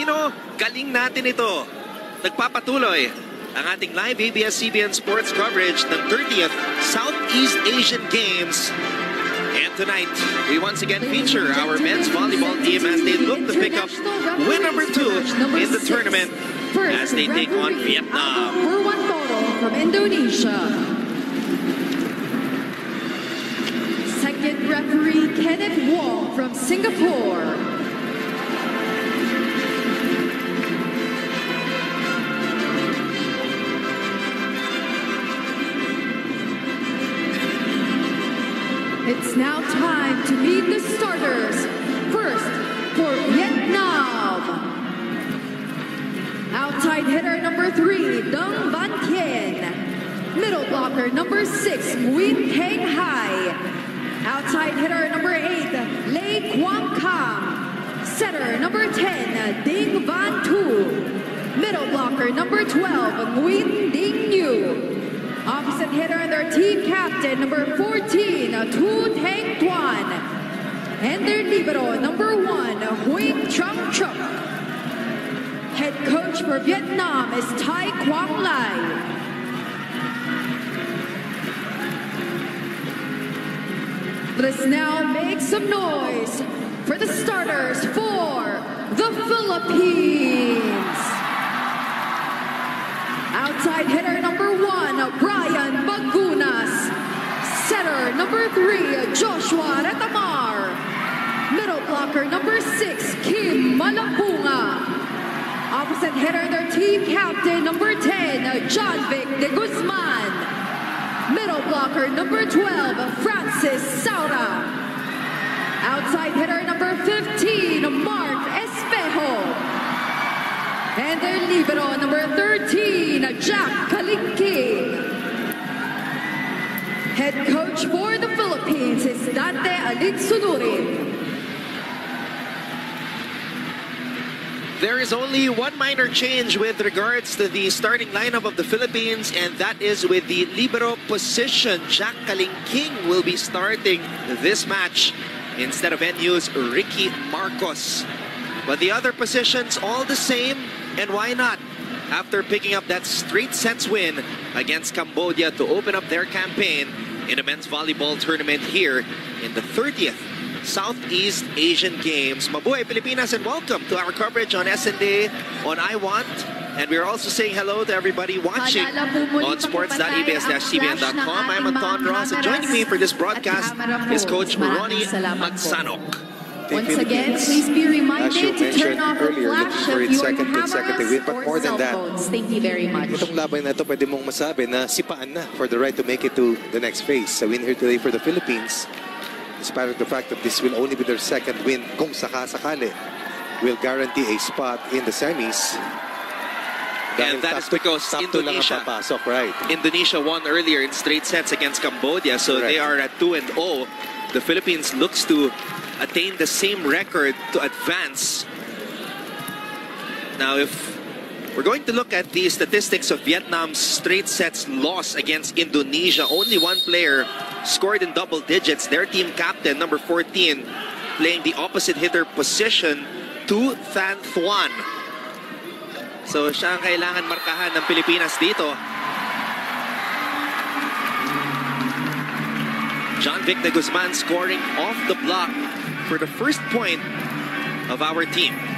Pilipino, galing natin ito. Nagpapatuloy ang ating live ABS-CBN sports coverage ng 30th Southeast Asian Games. And tonight, we once again feature our men's volleyball team as they look to pick up win number two in the tournament as they take on Vietnam. From Indonesia. Second referee Kenneth Wong from Singapore. Meet the starters. First, for Vietnam. Outside hitter number three, Dong Van Tien. Middle blocker number six, Nguyen Heng Hai. Outside hitter number eight, Lei Quang Kam. Setter number 10, Ding Van Tu. Middle blocker number 12, Nguyen Ding Yu. Opposite hitter, and their team captain, number 14, Tu Teng Tuan. And their libero, number one, Huing Trung Truk. Head coach for Vietnam is Tai Quang Lai. Let's now make some noise for the starters for the Philippines. Outside hitter number one, Bryan Bagunas. Setter number three, Joshua Retamar. Blocker number six, Kim Malabunga. Opposite hitter, their team captain number 10, John Vic de Guzman. Middle blocker number 12, Francis Saura. Outside hitter number 15, Marck Espejo. And their libero number 13, Jack Kalingking. Head coach for the Philippines is Dante Alinsunurin. There is only one minor change with regards to the starting lineup of the Philippines, and that is with the libero position. Jack Kalingking will be starting this match instead of NU's Ricky Marcos. But the other positions all the same, and why not? After picking up that straight sets win against Cambodia to open up their campaign in the men's volleyball tournament here in the 30th Southeast Asian Games. Mabuhay Pilipinas and welcome to our coverage on SND, on I Want. And we're also saying hello to everybody watching on sports.ebs-cbn.com. I'm Anton Ross and joining me for this broadcast is Coach Ronnie Magsanok. Once again, please be reminded you to turn off the earlier, flash for of its your second consecutive cameras win, but or more than cell that, phones. Thank you very much. Itong laban na ito, pwede mong masabi na sipaan na for the right to make it to the next phase. A win here today for the Philippines, despite the fact that this will only be their second win kung saka-sakali, will guarantee a spot in the semis. And that is because two Indonesia papasok, right? Indonesia won earlier in straight sets against Cambodia, so they are Correct. at 2 and 0. The Philippines looks to attain the same record to advance. Now, if we're going to look at the statistics of Vietnam's straight sets loss against Indonesia, only one player scored in double digits. Their team captain, number 14, playing the opposite hitter position to Than Thuan. So siya ang kailangan markahan ng Pilipinas dito. John Vic de Guzman scoring off the block for the first point of our team.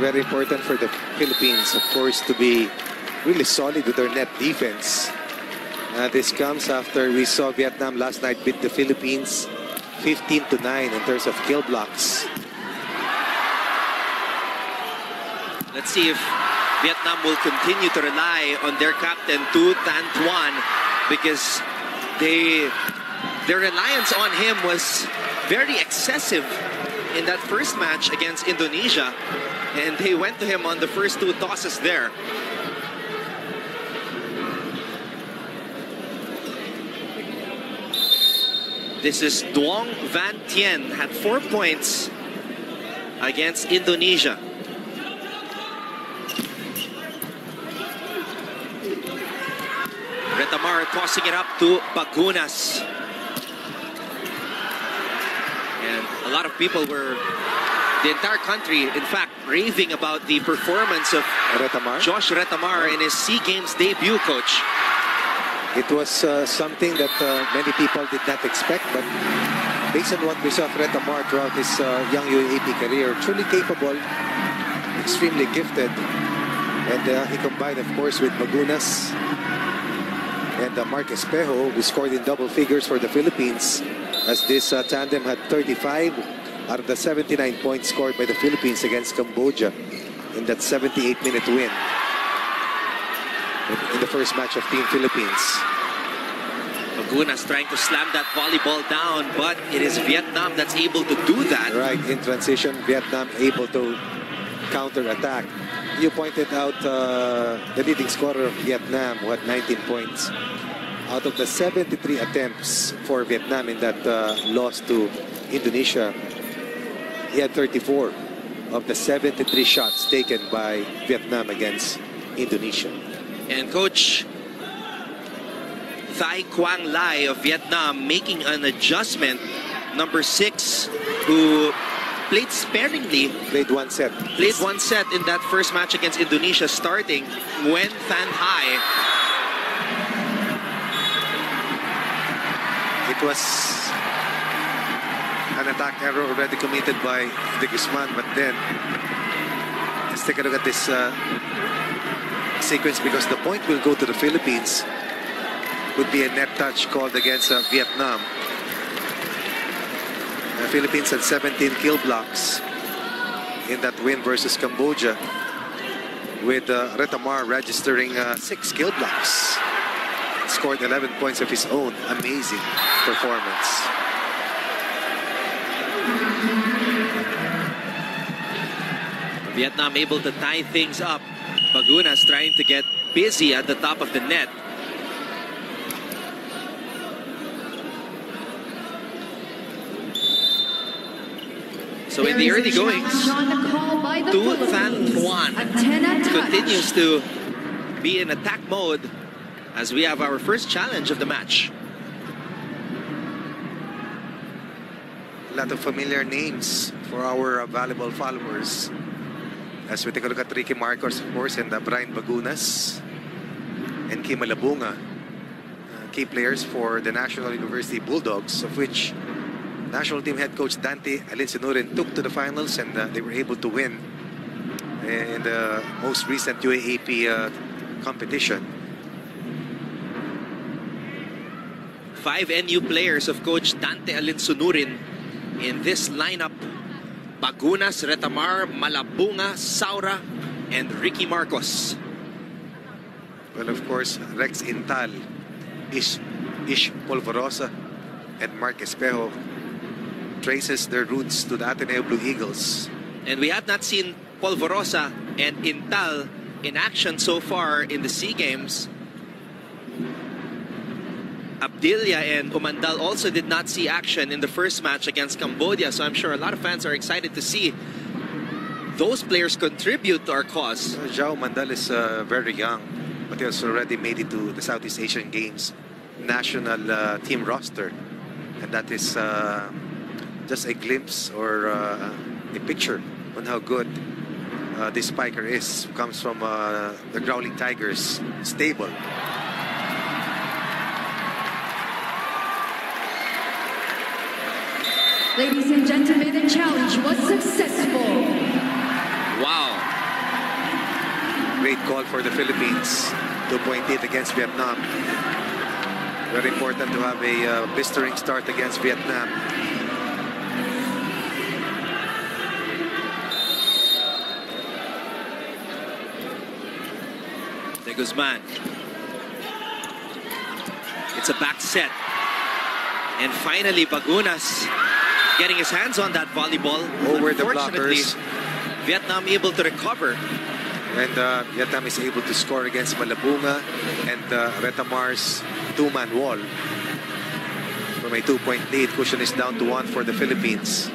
Very important for the Philippines, of course, to be really solid with their net defense. Uh, this comes after we saw Vietnam last night beat the Philippines 15 to 9 in terms of kill blocks. Let's see if Vietnam will continue to rely on their captain Tu Tan Tuan because they their reliance on him was very excessive in that first match against Indonesia and they went to him on the first two tosses there. This is Duong Van Tien had four points against Indonesia. Retamar tossing it up to Bagunas. a lot of people were, the entire country, in fact, raving about the performance of Retamar. Josh Retamar in his SEA Games debut, coach. It was uh, something that uh, many people did not expect, but based on what we saw of Retamar throughout his uh, young UAAP career, truly capable, extremely gifted, and uh, he combined, of course, with Bagunas and uh, Marck Espejo, who scored in double figures for the Philippines, as this uh, tandem had 35 out of the 79 points scored by the Philippines against Cambodia in that 78-minute win in the first match of Team Philippines. Bagunas trying to slam that volleyball down, but it is Vietnam that's able to do that. Right, in transition, Vietnam able to counter-attack. You pointed out uh, the leading scorer of Vietnam, who had 19 points. Out of the 73 attempts for Vietnam in that uh, loss to Indonesia, he had 34 of the 73 shots taken by Vietnam against Indonesia. And coach Thai Quang Lai of Vietnam making an adjustment. Number six, who played sparingly, Played one set. played one set in that first match against Indonesia, starting Nguyen Than Hai. It was an attack error already committed by De Guzman, but then let's take a look at this uh, sequence because the point will go to the Philippines. Would be a net touch called against uh, Vietnam. The Philippines had 17 kill blocks in that win versus Cambodia, with uh, Retamar registering uh, six kill blocks scored 11 points of his own. Amazing performance. Vietnam able to tie things up. Bagunas trying to get busy at the top of the net. So in the early goings, Tu Philippines. Van Thuan A 10 touch. continues to be in attack mode as we have our first challenge of the match. A lot of familiar names for our valuable followers. As we take a look at Ricky Marcos, of course, and uh, Bryan Bagunas and Kim Malabunga, uh, key players for the National University Bulldogs, of which national team head coach Dante Alinsunurin took to the finals and uh, they were able to win in the most recent UAAP uh, competition. Five NU players of coach Dante Alinsunurin in this lineup. Bagunas, Retamar, Malabunga, Saura, and Ricky Marcos. Well, of course, Rex Intal, Ish, Ish Polvorosa, and Marck Espejo traces their roots to the Ateneo Blue Eagles. And we have not seen Polvorosa and Intal in action so far in the SEA Games. Abdilla and Umandal also did not see action in the first match against Cambodia, so I'm sure a lot of fans are excited to see those players contribute to our cause. Uh, Jau Umandal is uh, very young, but he has already made it to the Southeast Asian Games national uh, team roster. And that is uh, just a glimpse or uh, a picture on how good uh, this spiker is. Comes from uh, the Growling Tigers stable. Ladies and gentlemen, the challenge was successful. Wow. Great call for the Philippines. 2.8 against Vietnam. Very important to have a uh, blistering start against Vietnam. De Guzman. It's a back set. And finally, Bagunas getting his hands on that volleyball. Over the blockers. Vietnam able to recover. And uh, Vietnam is able to score against Malabunga and uh, Retamar's two-man wall. From a two-point lead, cushion is down to one for the Philippines.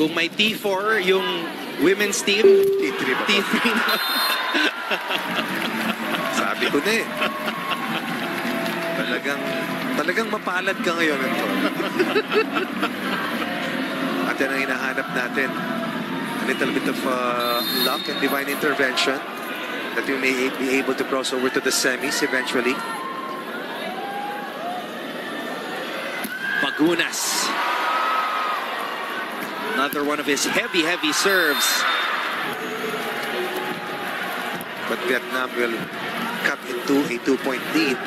Kung may T4 yung women's team, T3 ba? T3 na. Sabi ko na eh. Talagang, talagang mapalad ka ngayon, Anton. At yan ang hinahanap natin. A little bit of uh, luck and divine intervention that we may be able to cross over to the semis eventually. Bagunas. Another one of his heavy, heavy serves. But Vietnam will cut into a two-point lead.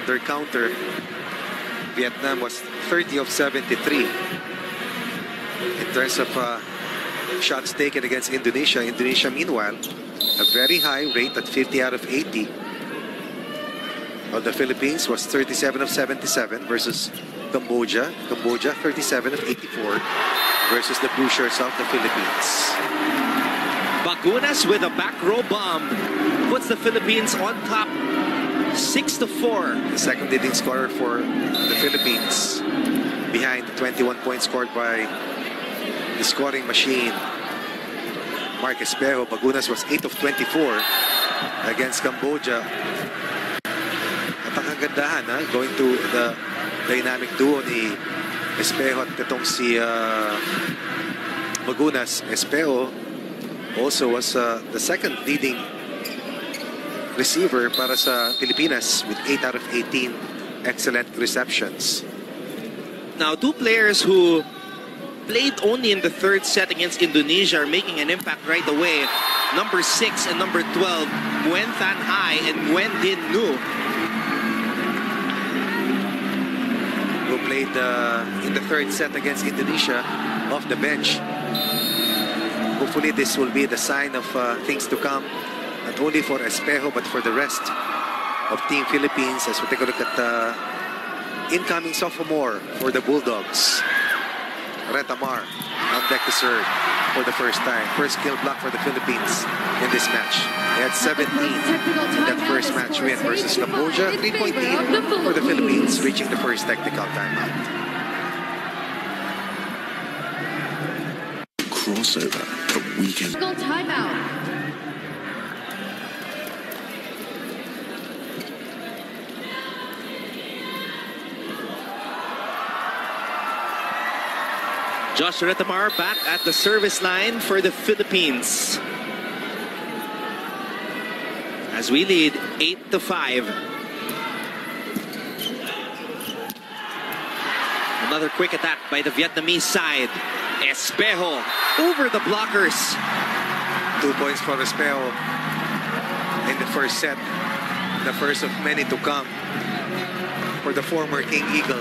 On their counter, Vietnam was 30 of 73. In terms of uh, shots taken against Indonesia, Indonesia meanwhile, a very high rate at 50 out of 80. While the Philippines was 37 of 77 versus Cambodia. Cambodia 37 of 84 versus the Blue Shirts of the Philippines. Bagunas with a back row bomb puts the Philippines on top 6 to 4. the second leading scorer for the Philippines behind the 21 points scored by the scoring machine Marck Espejo. Bagunas was 8 of 24 against Cambodia. At ang ha, going to the dynamic duo ni Espejo at itong si uh, Bagunas. Espejo also was uh, the second leading receiver para sa Pilipinas with 8 out of 18 excellent receptions. Now, two players who played only in the third set against Indonesia are making an impact right away. Number 6 and number 12, Nguyen Than Hai and Nguyen Din Nu. who played uh, in the third set against Indonesia off the bench. Hopefully this will be the sign of uh, things to come, not only for Espejo but for the rest of Team Philippines as we take a look at the incoming sophomore for the Bulldogs. Retamar on deck to serve for the first time. First kill block for the Philippines in this match. They had 17 in that first match win versus Cambodia. Three-point lead for the Philippines, reaching the first technical timeout. crossover, but weekend. Technical timeout. Josh Retamar back at the service line for the Philippines. As we lead 8 to 5. Another quick attack by the Vietnamese side. Espejo over the blockers. Two points for Espejo in the first set. The first of many to come for the former King Eagle,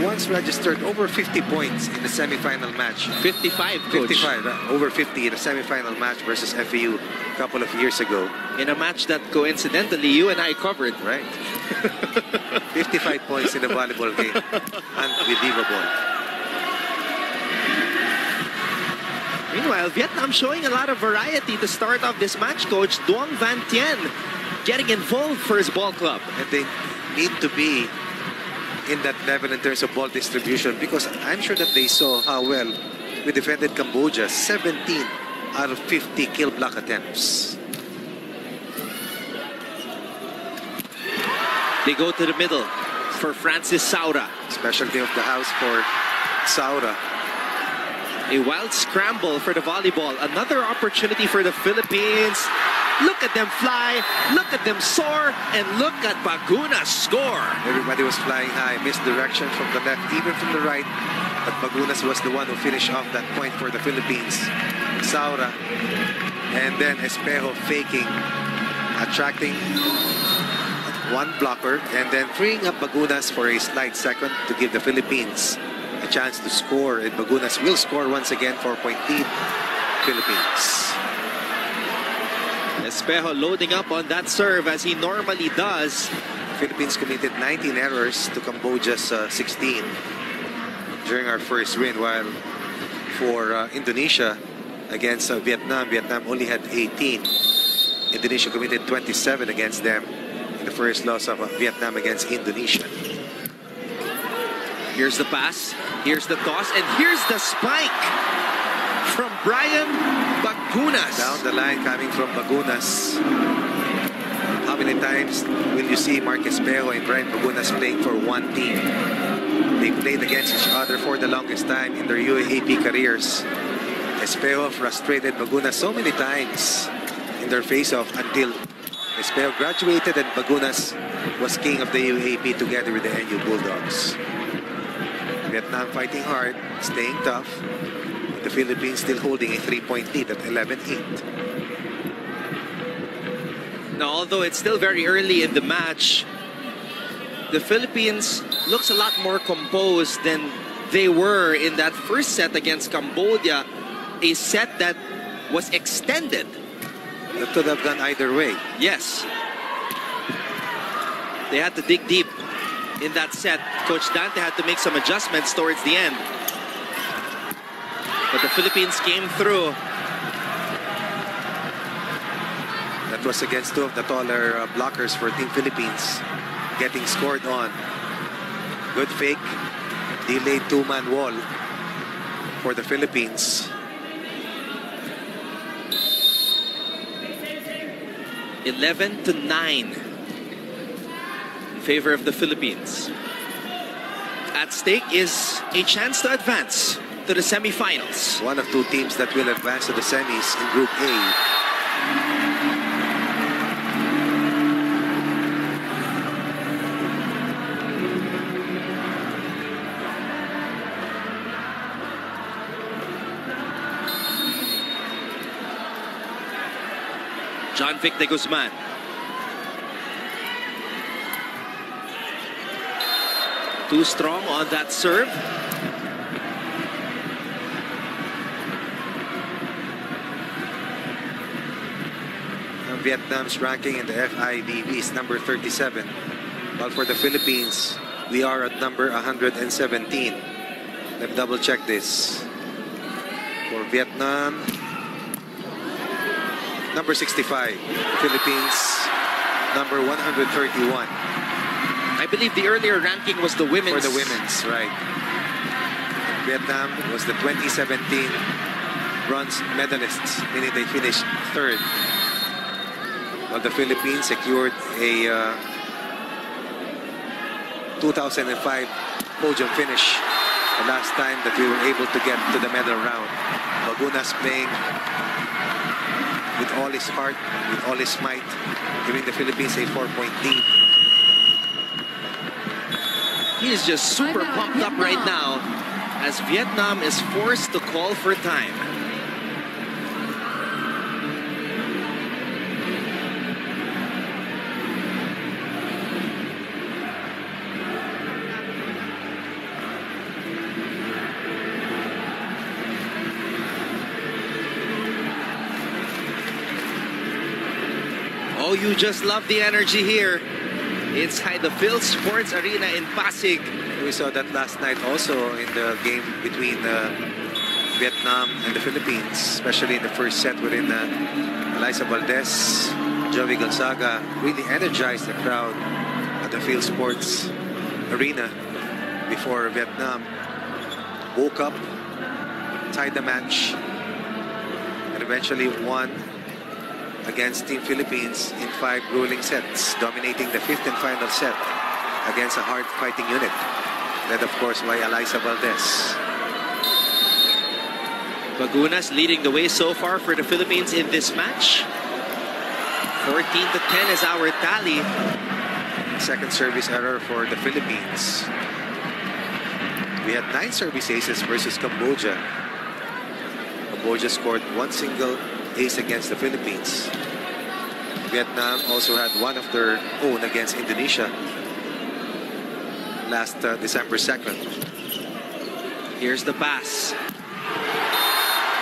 once registered over 50 points in the semifinal match. 55, coach. 55, uh, over 50 in a semifinal match versus FEU a couple of years ago. In a match that coincidentally you and I covered. Right. 55 points in a volleyball game. Unbelievable. Meanwhile, Vietnam showing a lot of variety to start off this match, coach. Duong Van Tien getting involved for his ball club. And they need to be in that level in terms of ball distribution because I'm sure that they saw how well we defended Cambodia. 17 out of 50 kill block attempts. They go to the middle for Francis Saura. Special Specialty of the house for Saura. A wild scramble for the volleyball. Another opportunity for the Philippines. Look at them fly, look at them soar, and look at Baguna score. Everybody was flying high, misdirection from the left, even from the right. But Bagunas was the one who finished off that point for the Philippines. Saura. And then Espejo faking, attracting one blocker, and then freeing up Bagunas for a slight second to give the Philippines a chance to score. And Bagunas will score once again, four-point lead, Philippines. Espejo loading up on that serve as he normally does. Philippines committed 19 errors to Cambodia's uh, 16 during our first win, while for uh, Indonesia against uh, Vietnam, Vietnam only had 18. Indonesia committed 27 against them in the first loss of uh, Vietnam against Indonesia. Here's the pass, here's the toss, and here's the spike from Bryan Bagunas. Down the line coming from Bagunas. How many times will you see Marcus Espejo and Brian Bagunas playing for one team? They played against each other for the longest time in their UAAP careers. Espejo frustrated Bagunas so many times in their face-off until Espejo graduated and Bagunas was king of the UAAP together with the NU Bulldogs. Vietnam fighting hard, staying tough. The Philippines still holding a three-point lead at 11-8. Now, although it's still very early in the match, the Philippines looks a lot more composed than they were in that first set against Cambodia, a set that was extended. That could have gone either way. Yes. They had to dig deep in that set. Coach Dante had to make some adjustments towards the end. But the Philippines came through. That was against two of the taller uh, blockers for Team Philippines. Getting scored on. Good fake. Delayed two-man wall for the Philippines. Eleven to nine in favor of the Philippines. At stake is a chance to advance to the semifinals. One of two teams that will advance to the semis in Group A. John Vic de Guzman. Too strong on that serve. Vietnam's ranking in the FIVB is number 37. While for the Philippines, we are at number 117. Let me double check this. For Vietnam, number 65. Philippines, number 131. Believe the earlier ranking was the women's. For the women's, right. Vietnam was the 2017 bronze medalists, meaning they finished third. While the Philippines secured a uh, 2005 podium finish. The last time that we were able to get to the medal round. Bagunas playing with all his heart, with all his might, giving the Philippines a four-point lead. He is just super pumped up right now as Vietnam is forced to call for time. Oh, you just love the energy here inside the Phil Sports Arena in Pasig. We saw that last night also in the game between uh, Vietnam and the Philippines, especially in the first set wherein uh, Alyssa Valdez, Joey Gonzaga really energized the crowd at the Phil Sports Arena before Vietnam woke up, tied the match, and eventually won against Team Philippines in five grueling sets, dominating the fifth and final set against a hard-fighting unit, led of course by Alyssa Valdez. Bagunas leading the way so far for the Philippines in this match. 14 to 10 is our tally. Second service error for the Philippines. We had nine service aces versus Cambodia. Cambodia scored one single ace against the Philippines. Vietnam also had one of their own against Indonesia last uh, December 2nd. Here's the pass.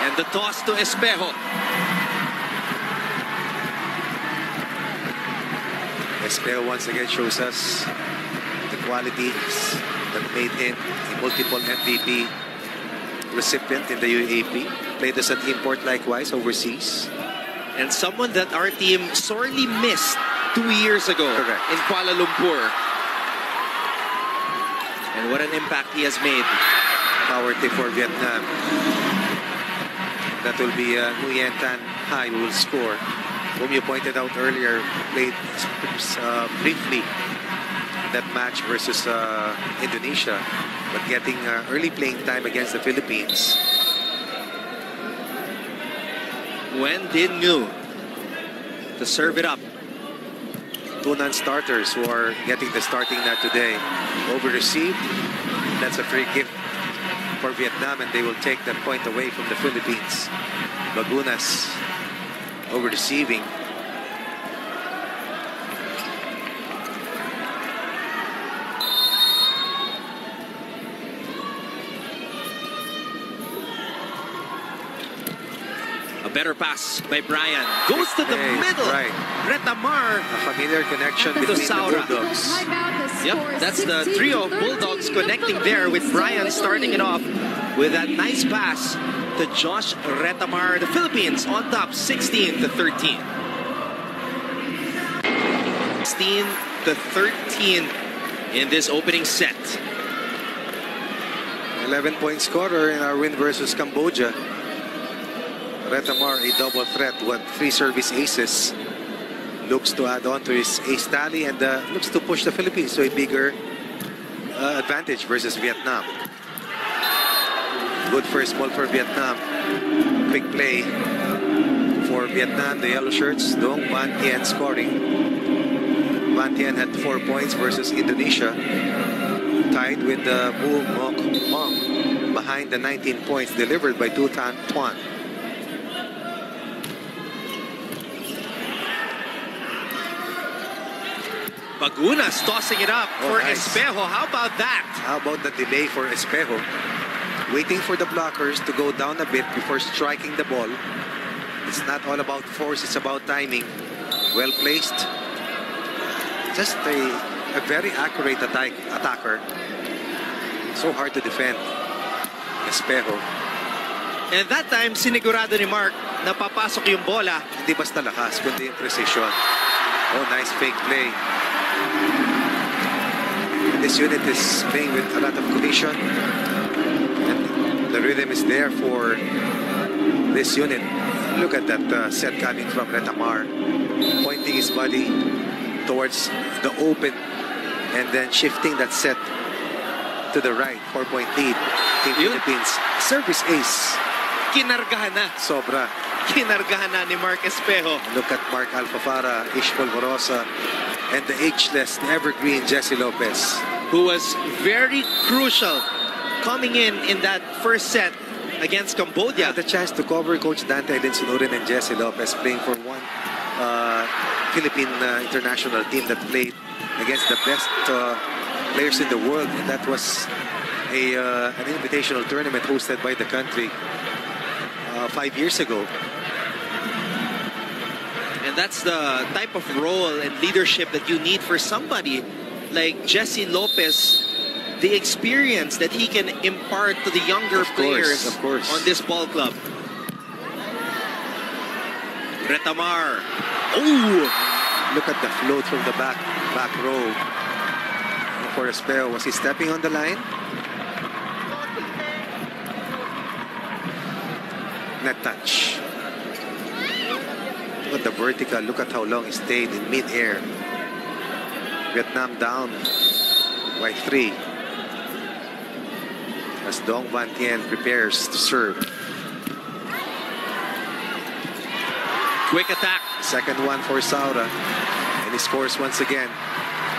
And the toss to Espejo. Espejo once again shows us the qualities that made him a multiple MVP recipient in the UAAP. Played as an import likewise overseas. And someone that our team sorely missed two years ago Correct. in Kuala Lumpur. And what an impact he has made. Power tip for Vietnam. That will be uh, Nguyen Tan Hai who will score whom you pointed out earlier, played uh, briefly in that match versus uh, Indonesia, but getting uh, early playing time against the Philippines. Wen Din Ngu to serve it up. Two non-starters who are getting the starting net today. Over received. That's a free gift for Vietnam, and they will take that point away from the Philippines. Bagunas over receiving. Better pass by Bryan. Goes to the Hey, middle. right. Retamar. A familiar connection To between the Saura. Bulldogs. Yep, that's the trio of Bulldogs connecting there with Bryan starting it off with that nice pass to Josh Retamar. The Philippines on top 16 to 13. 16 to 13 in this opening set. 11 point scorer in our win versus Cambodia. Retamar, a double threat, with three service aces. Looks to add on to his ace tally and uh, looks to push the Philippines to a bigger uh, advantage versus Vietnam. Good first ball for Vietnam. Quick play for Vietnam, the yellow shirts. Dong Van Tien scoring. Van Tien had four points versus Indonesia tied with the Mu Mok Mong behind the 19 points delivered by Tu Tan Tuan. Bagunas tossing it up Oh, for nice. Espejo. How about that? How about the delay for Espejo? Waiting for the blockers to go down a bit before striking the ball. It's not all about force, it's about timing. Well placed. Just a, a very accurate attack, attacker. So hard to defend. Espejo. And that time, sinigurado ni Marck na papasok yung bola. Hindi basta lakas, kundi yung precision. Oh, nice fake play. This unit is playing with a lot of cohesion. And the rhythm is there for this unit. Look at that uh, set coming from Retamar. Pointing his body towards the open and then shifting that set to the right. Four-point lead. Team Yun. Philippines. Service ace. Kinargahan na. Sobra. Kinargahan na ni Marck Espejo. Look at Mark Alfafara, Ish Polvorosa, and the ageless, the evergreen Jesse Lopez. who was very crucial coming in in that first set against Cambodia. Had the chance to cover Coach Dante Alinsunurin and Jesse Lopez playing for one uh, Philippine uh, international team that played against the best uh, players in the world, and that was a uh, an invitational tournament hosted by the country uh, five years ago. And that's the type of role and leadership that you need for somebody like Jesse Lopez. The experience that he can impart to the younger Of course, players of course. on this ball club. Retamar. Oh! Look at the float from the back back row. For a spell, was he stepping on the line? Net touch. Look at the vertical. Look at how long it stayed in mid-air. Vietnam down by three. As Dong Van Tien prepares to serve. Quick attack. Second one for Saura. And he scores once again.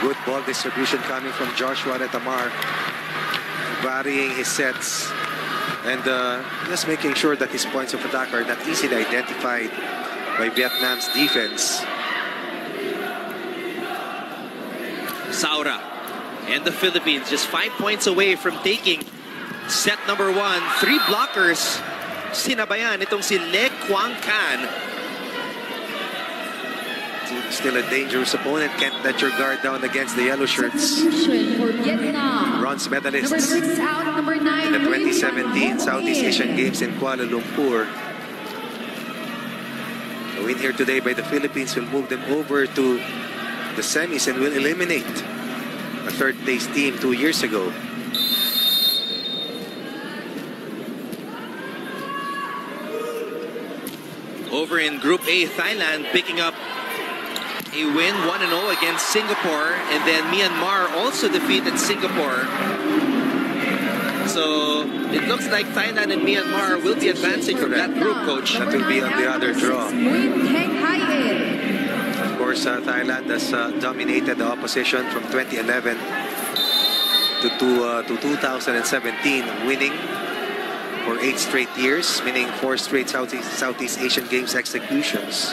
Good ball distribution coming from Joshua Retamar. Varying his sets. And uh, just making sure that his points of attack are not easily identified by Vietnam's defense. Saura and the Philippines just five points away from taking set number one. Three blockers. Sinabayan itong si Le Quang Can. Still a dangerous opponent. Can't let your guard down against the yellow shirts. Substitution for Bronze Number medalists six out, number nine. in the 2017 Southeast Asian Games in Kuala Lumpur. A win here today by the Philippines will move them over to the semis and will eliminate a third place team two years ago. Over in Group A, Thailand picking up a win 1-0 against Singapore. And then Myanmar also defeated Singapore. So it looks like Thailand and Myanmar will be advancing from that group, coach. That will be on the other draw. Of course, uh, Thailand has uh, dominated the opposition from 2011 to, to, uh, to 2017, winning for eight straight years, meaning four straight Southeast, Southeast Asian Games executions.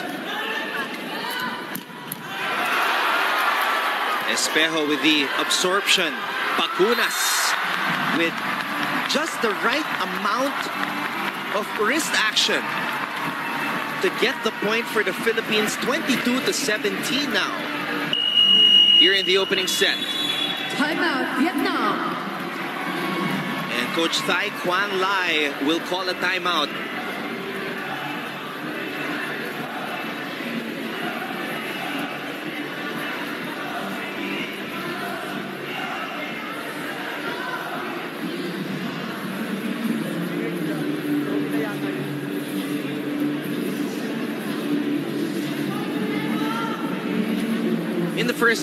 Espejo with the absorption. Bagunas with just the right amount of wrist action to get the point for the Philippines 22 to 17 now. Here in the opening set. Timeout, Vietnam. And Coach Thai Quan Lai will call a timeout.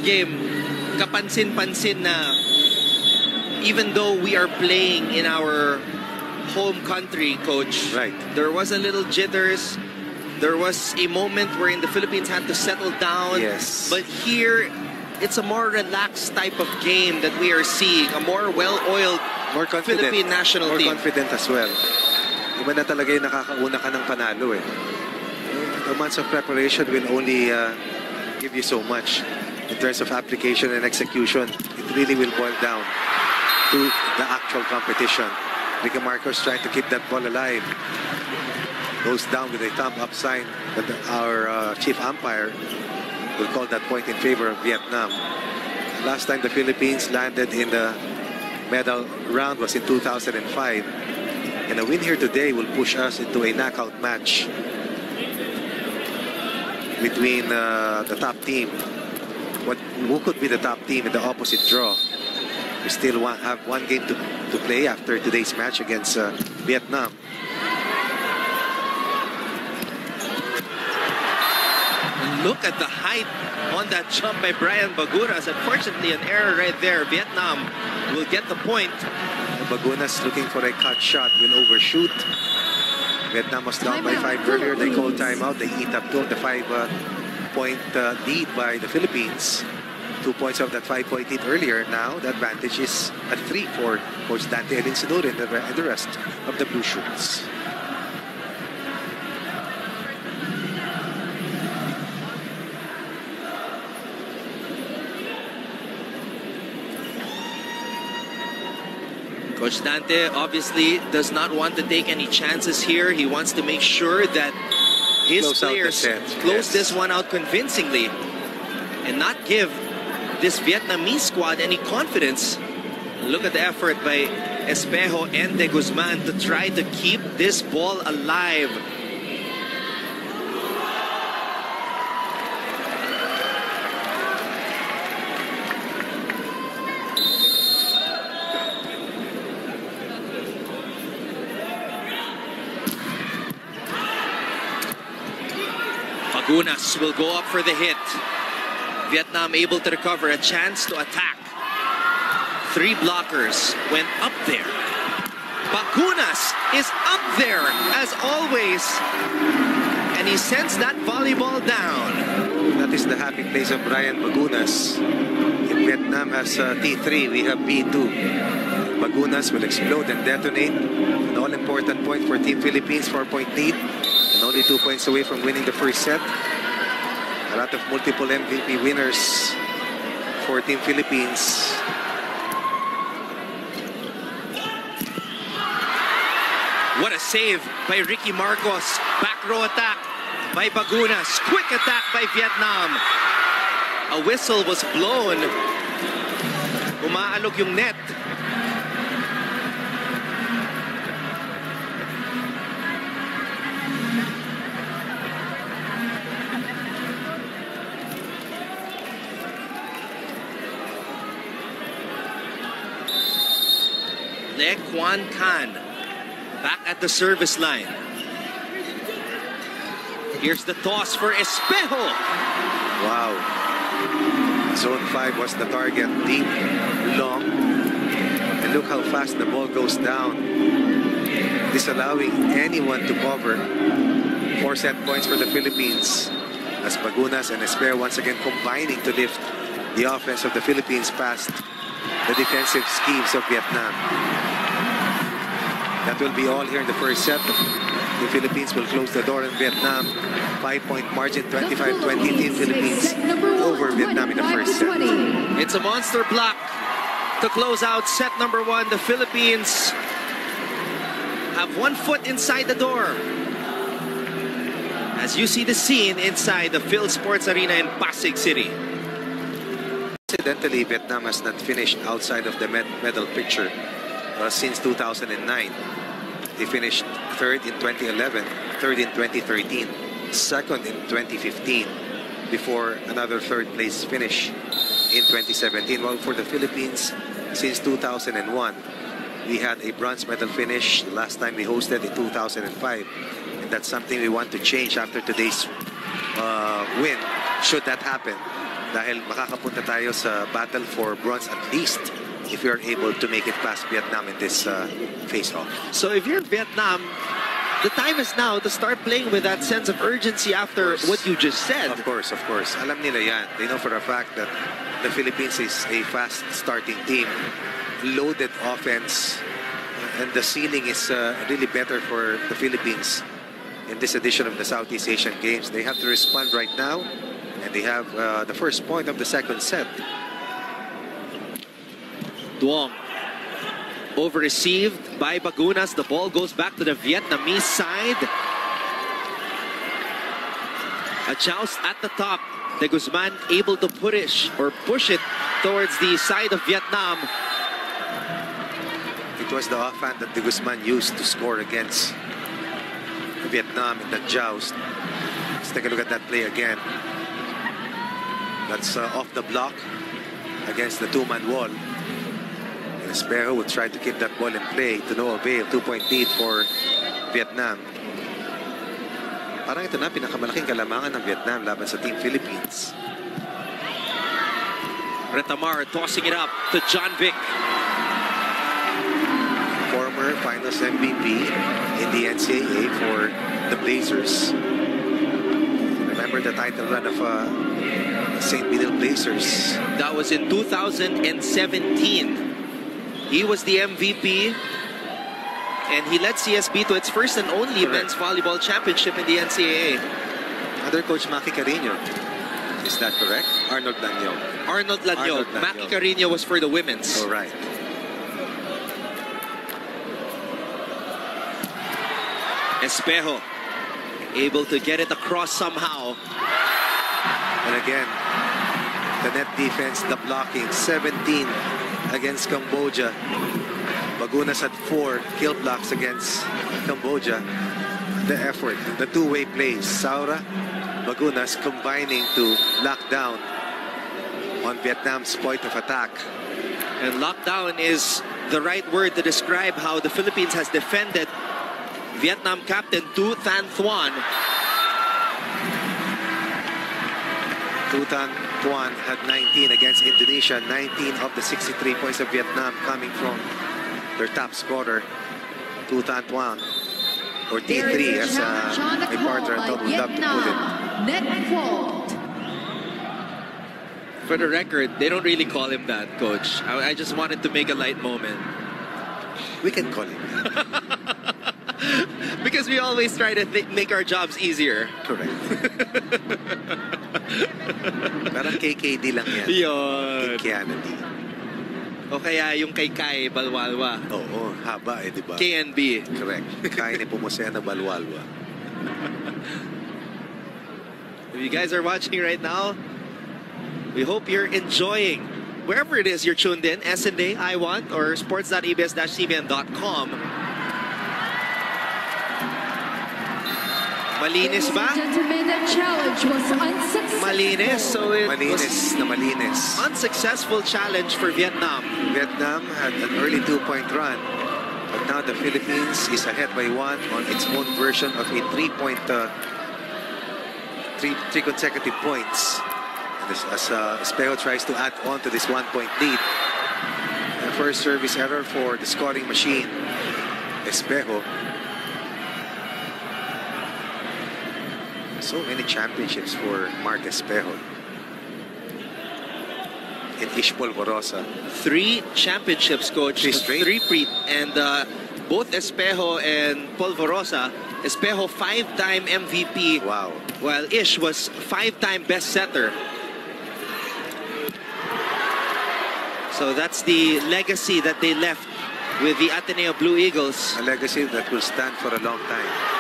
Game, kapansin-pansin na even though we are playing in our home country, coach, Right. there was a little jitters. There was a moment wherein the Philippines had to settle down. Yes. But here, it's a more relaxed type of game that we are seeing. A more well-oiled More confident. Philippine national More team. confident as well. Iba na talaga yung nakakauna ka ng panalo eh. The months of preparation will only uh, give you so much in terms of application and execution. It really will boil down to the actual competition. Ricky Marcos trying to keep that ball alive. Goes down with a thumb up sign, but our uh, chief umpire will call that point in favor of Vietnam. Last time the Philippines landed in the medal round was in 2005. And a win here today will push us into a knockout match between uh, the top team. What who could be the top team in the opposite draw? We still want, have one game to, to play after today's match against uh, Vietnam. Look at the height on that jump by Bryan Bagunas. Unfortunately, an error right there. Vietnam will get the point. Bagunas looking for a cut shot will overshoot. Vietnam was down by five earlier. They call Philippines. timeout. They eat up two of the five uh, point uh, lead by the Philippines. Two points of that five point lead earlier. Now the advantage is at three for Coach Dante Alinsunurin and the, and the rest of the Blue Shirts. Coach Dante obviously does not want to take any chances here. He wants to make sure that his Close players close yes. this one out convincingly and not give this Vietnamese squad any confidence. Look at the effort by Espejo and De Guzman to try to keep this ball alive. Bagunas will go up for the hit. Vietnam able to recover, a chance to attack. Three blockers went up there. Bagunas is up there as always. And he sends that volleyball down. That is the happy place of Bryan Bagunas. If Vietnam has uh, T3, we have B2. Bagunas will explode and detonate. An all-important point for Team Philippines, four-point lead. Only two points away from winning the first set. A lot of multiple MVP winners for Team Philippines. What a save by Ricky Marcos. Back row attack by Bagunas. Quick attack by Vietnam. A whistle was blown. Umaalog yung net. Quan Can back at the service line. Here's the toss for Espejo. Wow. Zone 5 was the target. Deep, long. And look how fast the ball goes down. Disallowing anyone to cover. Four set points for the Philippines. As Bagunas and Espejo once again combining to lift the offense of the Philippines past the defensive schemes of Vietnam. That will be all here in the first set. The Philippines will close the door in Vietnam. Five-point margin, 25-20 Team Philippines over Vietnam in the first set. It's a monster block to close out set number one. The Philippines have one foot inside the door. As you see the scene inside the Phil Sports Arena in Pasig City. Incidentally, Vietnam has not finished outside of the medal picture uh, since 2009. They finished third in 2011, third in 2013, second in 2015, before another third place finish in 2017. Well, for the Philippines, since 2001, we had a bronze medal finish last time we hosted in 2005. And that's something we want to change after today's uh, win, should that happen. Dahil makakapunta tayo sa battle for bronze at least if you're able to make it past Vietnam in this uh, face-off. So if you're Vietnam, the time is now to start playing with that sense of urgency after what you just said. Of course, of course. Alam nila yan. They know for a fact that the Philippines is a fast starting team, loaded offense, and the ceiling is uh, really better for the Philippines in this edition of the Southeast Asian Games. They have to respond right now, and they have uh, the first point of the second set. Duong over by Bagunas. The ball goes back to the Vietnamese side. A joust at the top. De Guzman able to push or push it towards the side of Vietnam. It was the offhand that De Guzman used to score against Vietnam in that joust. Let's take a look at that play again. That's uh, off the block against the two-man wall. And Espejo would try to keep that ball in play to no avail. Two-point lead for Vietnam. Parang ito na pinakamalaking kalamangan ng Vietnam laban sa Team Philippines. Retamar tossing it up to John Vic. Former finals MVP in the NCAA for the Blazers. Remember the title run of uh, St. Benil Blazers. That was in 2017. He was the MVP. And he led CSB to its first and only Correct. men's volleyball championship in the NCAA. Other coach Macky Cariño. Is that correct? Arnold Laniog. Arnold Laniog. Arnold Macky Cariño was for the women's. All right. Espejo able to get it across somehow. And again, the net defense, the blocking, 17 against Cambodia. Bagunas had four kill blocks against Cambodia. The effort, the two-way plays. Saura, Bagunas combining to lock down on Vietnam's point of attack. And lockdown is the right word to describe how the Philippines has defended Vietnam captain Tu Thanh Thuan. Tutan Tuan had 19 against Indonesia. 19 of the 63 points of Vietnam coming from their top scorer, Tu Thanh Thuan. Or There is T3 as uh, challenge on the a partner call Anton by to put it. Vietnam. Net. For the record, they don't really call him that, coach. I, I just wanted to make a light moment. We can call him. Because we always try to thi- make our jobs easier. Correct. Parang KKD lang yan. Yun. Kennedy. O kaya yung kay Kai Balwalwa. Oo, haba eh, di ba? KNB. Correct. Kaya ni Pumusena Balwalwa. If you guys are watching right now, we hope you're enjoying wherever it is you're tuned in, SND, iWant, or sports.abs-cbn.com. Malinis Ladies ba? and gentlemen, the challenge was unsuccessful. Malinis. So it Malinis was na malinis. unsuccessful challenge for Vietnam. Vietnam had an early two-point run, but now the Philippines is ahead by one on its own version of a three-point uh, three, three consecutive points. And as, as uh, Espejo tries to add on to this one-point lead. And first service error for the scoring machine, Espejo. So many championships for Marck Espejo. In Ish Polvorosa. Three championships, coach. Three straight? Three-peat. And uh, both Espejo and Polvorosa, Espejo five-time MVP, Wow. while Ish was five-time best setter. So that's the legacy that they left with the Ateneo Blue Eagles. A legacy that will stand for a long time.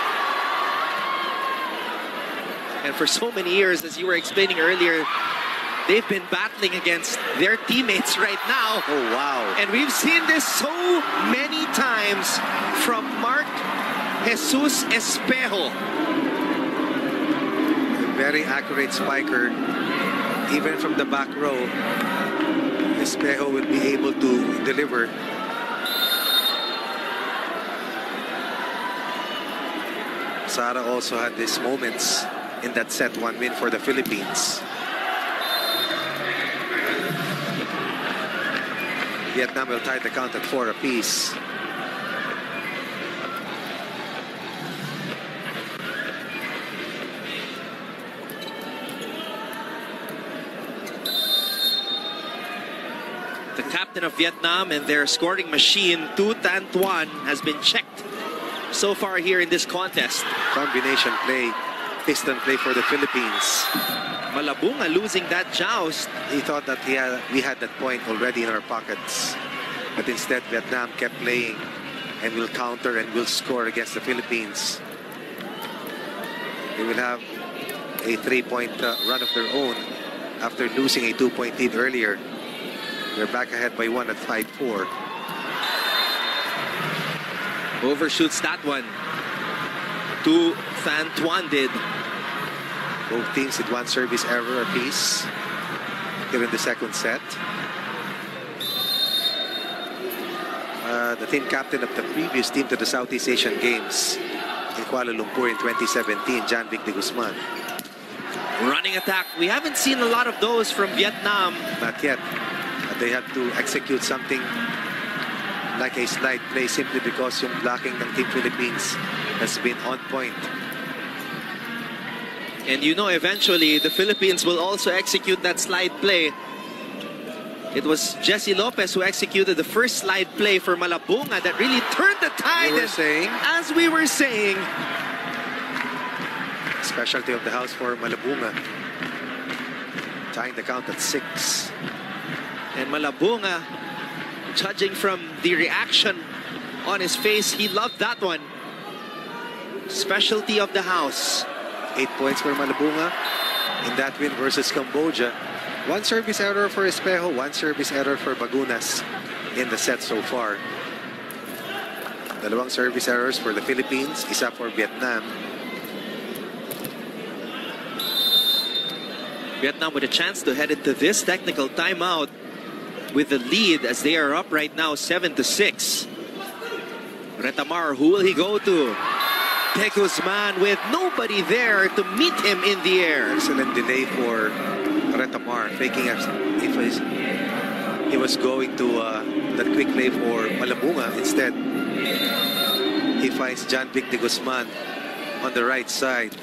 And for so many years, as you were explaining earlier, they've been battling against their teammates right now. Oh, wow. And we've seen this so many times from Marck Jesus Espejo. A very accurate spiker. Even from the back row, Espejo will be able to deliver. Saura also had these moments in that set one win for the Philippines. Vietnam will tie the count at four apiece. The captain of Vietnam and their scoring machine, Tu Thanh Thuan, has been checked so far here in this contest. Combination play, piston play for the Philippines. Malabunga losing that joust. He thought that he had, we had that point already in our pockets. But instead, Vietnam kept playing and will counter and will score against the Philippines. They will have a three-point uh, run of their own after losing a two-point lead earlier. They're back ahead by one at 5-4. Overshoots that one. Tu Thanh Thuan did. Both teams did one service error apiece here in the second set. Uh, the team captain of the previous team to the Southeast Asian Games in Kuala Lumpur in 2017, John Vic de Guzman. Running attack. We haven't seen a lot of those from Vietnam. Not yet. Uh, they had to execute something like a slide play simply because yung blocking ng Team Philippines has been on point. And you know, eventually, the Philippines will also execute that slide play. It was Jesse Lopez who executed the first slide play for Malabunga that really turned the tide. Were saying? As we were saying, Specialty of the house for Malabunga. Tying the count at six. and Malabunga, judging from the reaction on his face, he loved that one. Specialty of the house. Eight points for Malabunga in that win versus Cambodia. One service error for Espejo, one service error for Bagunas in the set so far. Dalawang service errors for the Philippines, isa for Vietnam. Vietnam with a chance to head into this technical timeout with the lead as they are up right now 7 to 6. Retamar, who will he go to? De Guzman with nobody there to meet him in the air. Excellent delay for Retamar, faking as if he's- he was going to uh, that quick play for Malabunga. Instead, he finds John Vic de Guzman on the right side.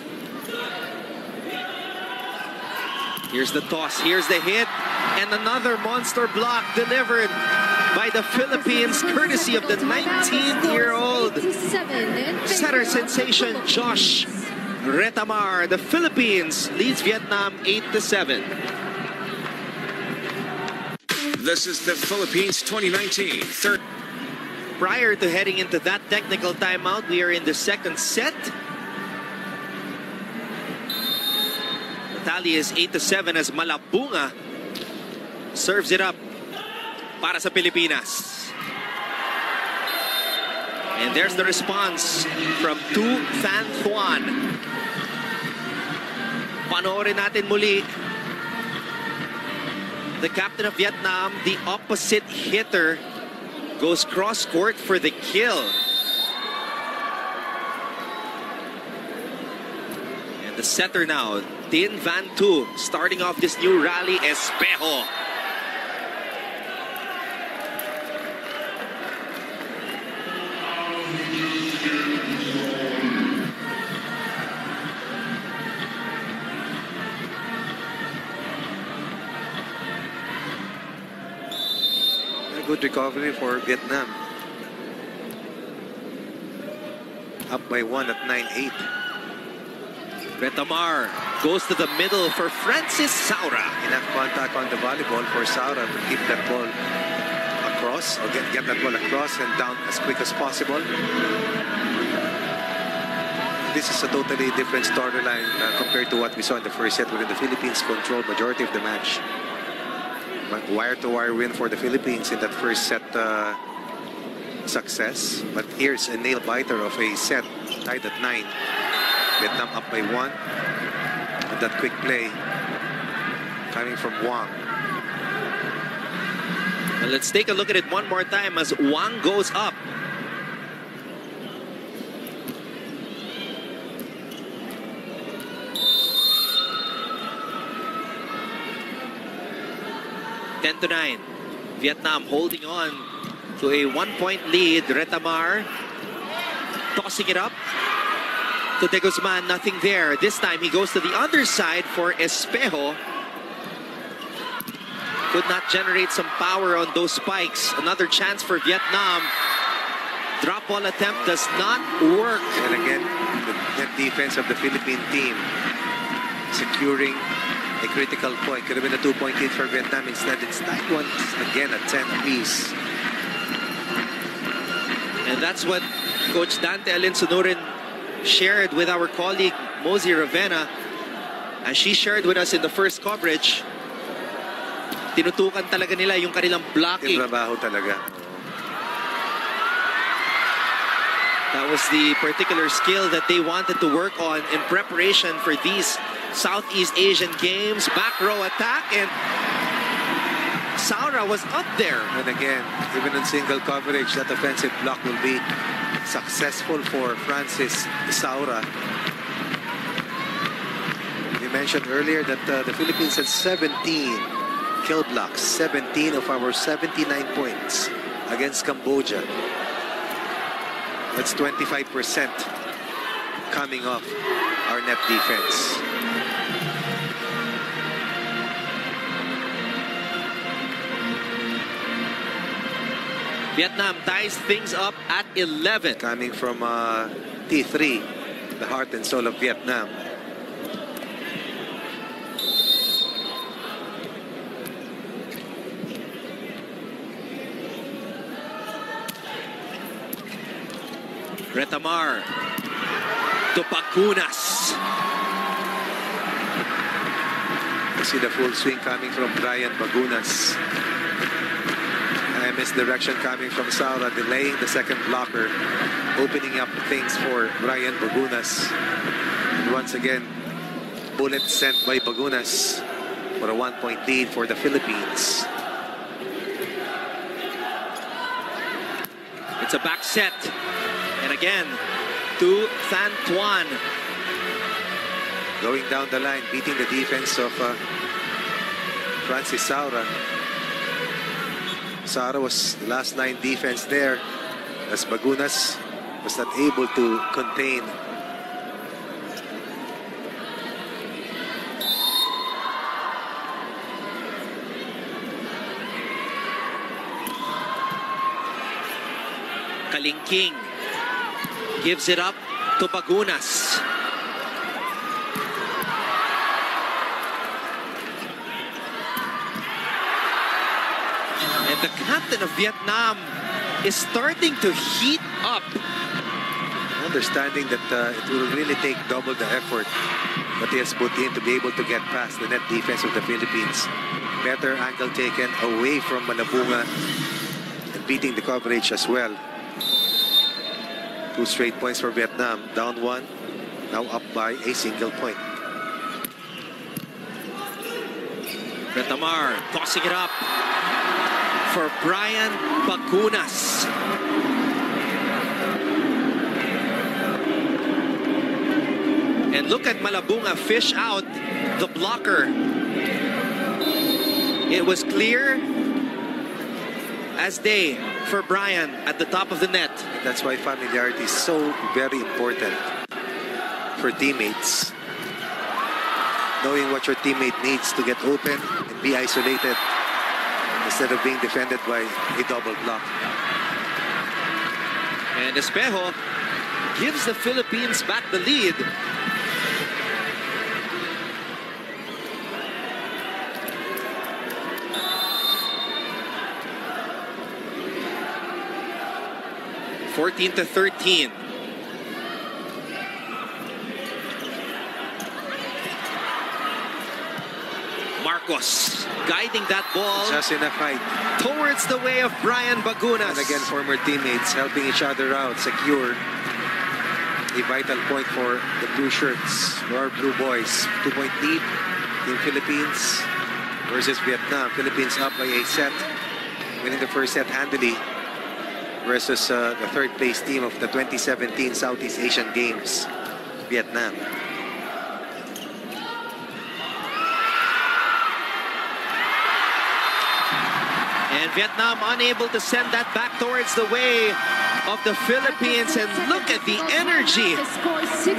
Here's the toss, here's the hit, and another monster block delivered by the Philippines, courtesy of the 19-year-old setter sensation Josh Retamar. The Philippines leads Vietnam 8-7. This is the Philippines 2019 third. Prior to heading into that technical timeout, we are in the second set. The tally is 8 to 7 as Malabunga serves it up para sa Pilipinas. And there's the response from Tu Van Thuan. Panoorin natin muli the captain of Vietnam, the opposite hitter, goes cross court for the kill. And the setter now, Tin Van Tu starting off this new rally, Espejo. Good recovery for Vietnam. Up by one at 9-8. Retamar goes to the middle for Francis Saura. Enough contact on the volleyball for Saura to keep that ball across or get, get that ball across and down as quick as possible. This is a totally different storyline uh, compared to what we saw in the first set where the Philippines controlled majority of the match. Wire-to-wire win for the Philippines in that first set uh, success. But here's a nail-biter of a set tied at 9. Vietnam up by one. And that quick play coming from Wang. Well, let's take a look at it one more time as Wang goes up. Ten to nine. Vietnam holding on to a one-point lead. Retamar tossing it up to De Guzman. Nothing there. This time he goes to the other side for Espejo could not generate some power on those spikes. Another chance for Vietnam. Drop ball attempt does not work. And again, the net defense of the Philippine team securing a critical point. Could have been a two-point lead for Vietnam. Instead, it's 9-1 again at 10 apiece. And that's what Coach Dante Alinsunurin shared with our colleague Mozzy Ravena. As she shared with us in the first coverage, tinutukan talaga nila yung kanilang blocking. Tinrabaho talaga. That was the particular skill that they wanted to work on in preparation for these Southeast Asian games. Back row attack and Saura was up there. And again, even in single coverage, that offensive block will be successful for Francis Saura. You mentioned earlier that uh, the Philippines had 17 kill blocks, 17 of our 79 points against Cambodia. That's 25% coming off our net defense. Vietnam ties things up at 11. Coming from uh, T3, the heart and soul of Vietnam. Retamar to Bagunas. You see the full swing coming from Bryan Bagunas. MS direction coming from Saura, delaying the second blocker, opening up things for Bryan Bagunas. Once again, bullet sent by Bagunas for a one-point lead for the Philippines. It's a back set. And again, Tu Thanh Thuan. Going down the line, beating the defense of uh, Francis Saura. Saura was the last nine defense there as Bagunas was not able to contain Kalingking gives it up to Bagunas. And the captain of Vietnam is starting to heat up. understanding that uh, it will really take double the effort that he has put in to be able to get past the net defense of the Philippines. Better angle taken away from Malabunga and beating the coverage as well. Two straight points for Vietnam. Down one, now up by a single point. Retamar tossing it up for Bryan Bagunas. And look at Malabunga fish out the blocker. It was clear as day for Bryan at the top of the net. That's why familiarity is so very important for teammates. Knowing what your teammate needs to get open and be isolated instead of being defended by a double block. And Espejo gives the Philippines back the lead. Fourteen to thirteen. Marcos that ball Just in a fight. towards the way of Bryan Bagunas. And again, former teammates helping each other out, secure a vital point for the blue shirts, our blue boys. Two-point lead in Philippines versus Vietnam. Philippines up by a set, winning the first set handily versus uh, the third place team of the 2017 Southeast Asian Games, Vietnam. Vietnam unable to send that back towards the way of the Philippines. And look at the energy.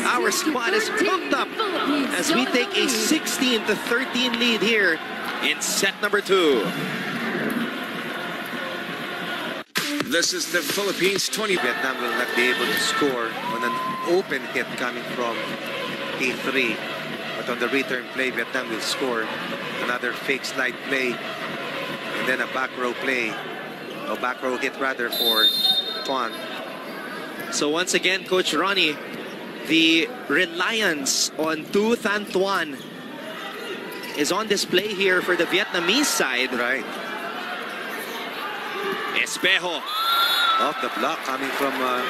Our squad is pumped up as we take a 16 to 13 lead here in set number two. This is the Philippines 20. Vietnam will not be able to score on an open hit coming from T3. But on the return play, Vietnam will score another fake slide play and then a back row play, a back row hit rather for Tuan. So once again, Coach Ronnie, the reliance on Tu Thanh Thuan is on display here for the Vietnamese side. Right. Espejo Off the block coming from uh,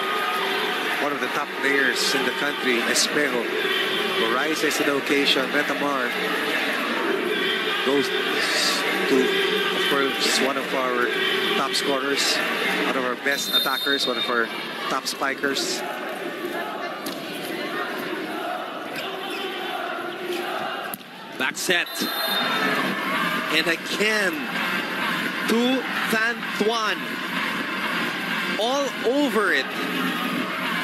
one of the top players in the country, Espejo. Who rises to the occasion. Retamar goes to, course, one of our top scorers, one of our best attackers, one of our top spikers. back set. And again, Tu Thanh Thuan all over it.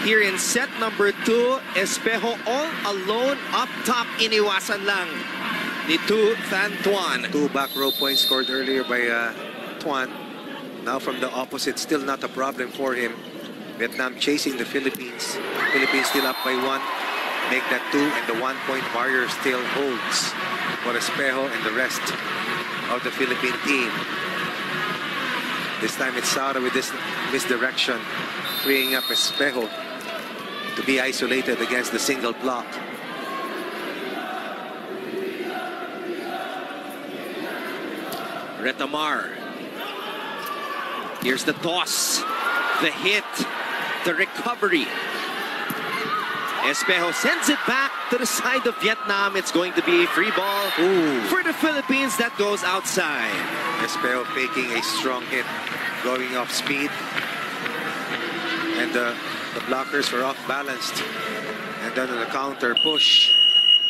Here in set number two, Espejo all alone up top. Iniwasan lang ni Tu Thanh Thuan. Two back row points scored earlier by uh, Tuan. Now from the opposite, still not a problem for him. Vietnam chasing the Philippines. Philippines still up by one. Make that two, and the one-point barrier still holds for Espejo and the rest of the Philippine team. This time it's Saura with this misdirection, freeing up Espejo to be isolated against the single block. Retamar. Here's the toss, the hit, the recovery. Espejo sends it back to the side of Vietnam. It's going to be a free ball Ooh. for the Philippines that goes outside. Espejo faking a strong hit, going off speed. And uh, the blockers were off balanced. And then the counter push,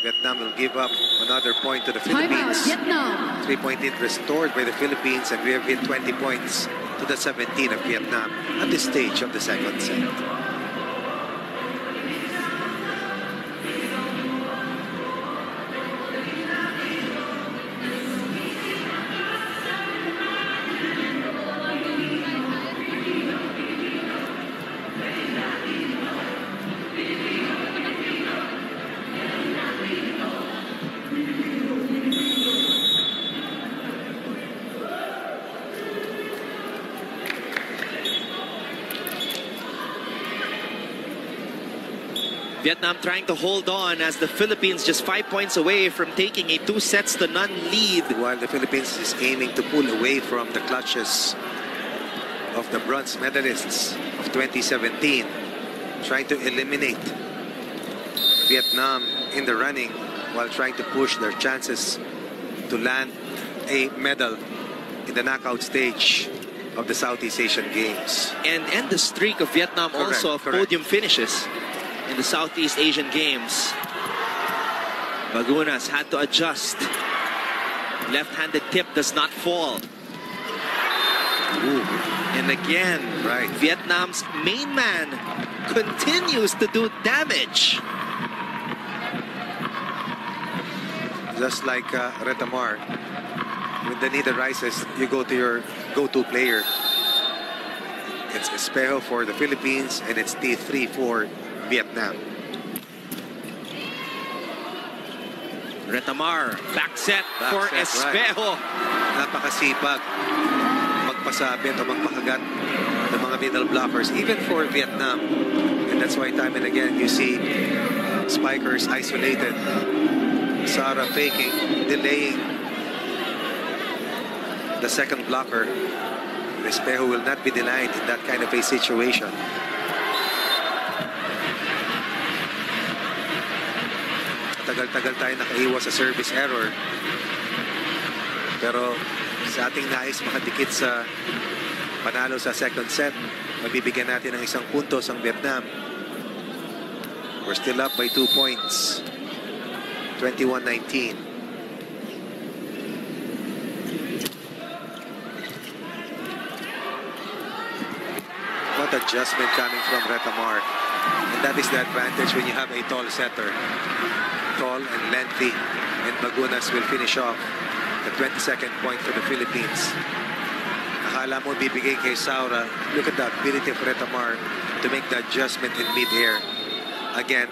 Vietnam will give up another point to the Philippines. Vietnam. Three-point lead restored by the Philippines, and we have hit 20 points to the 17 of Vietnam at this stage of the second set. Vietnam trying to hold on as the Philippines just five points away from taking a two sets to none lead. While the Philippines is aiming to pull away from the clutches of the bronze medalists of 2017, trying to eliminate Vietnam in the running while trying to push their chances to land a medal in the knockout stage of the Southeast Asian Games. and end the streak of Vietnam Correct, also of correct. podium finishes in the Southeast Asian Games. Bagunas had to adjust. Left-handed tip does not fall. Ooh. And again, Right. Vietnam's main man continues to do damage. Just like uh, Retamar, when the need arises, you go to your go-to player. It's Espejo for the Philippines and it's T3 for Vietnam. Retamar, back set Back for set, right. Espejo. Napakasipag magpasabit o magpakagat ng mga middle blockers, even for Vietnam. And that's why time and again you see spikers isolated. Sara faking, delaying the second blocker. Espejo will not be denied in that kind of a situation. Tagal-tagal tayo nakaiwas sa service error. Pero sa ating nais makadikit sa panalo sa second set, mabibigyan natin ng isang puntos ang Vietnam. We're still up by two points. 21-19. What adjustment coming from Retamar. And that is the advantage when you have a tall setter. Tall and lengthy. And Bagunas will finish off the 22nd point for the Philippines. Akala mo bibigay kay Saura. Look at the ability of Retamar to make the adjustment in mid-air. Again,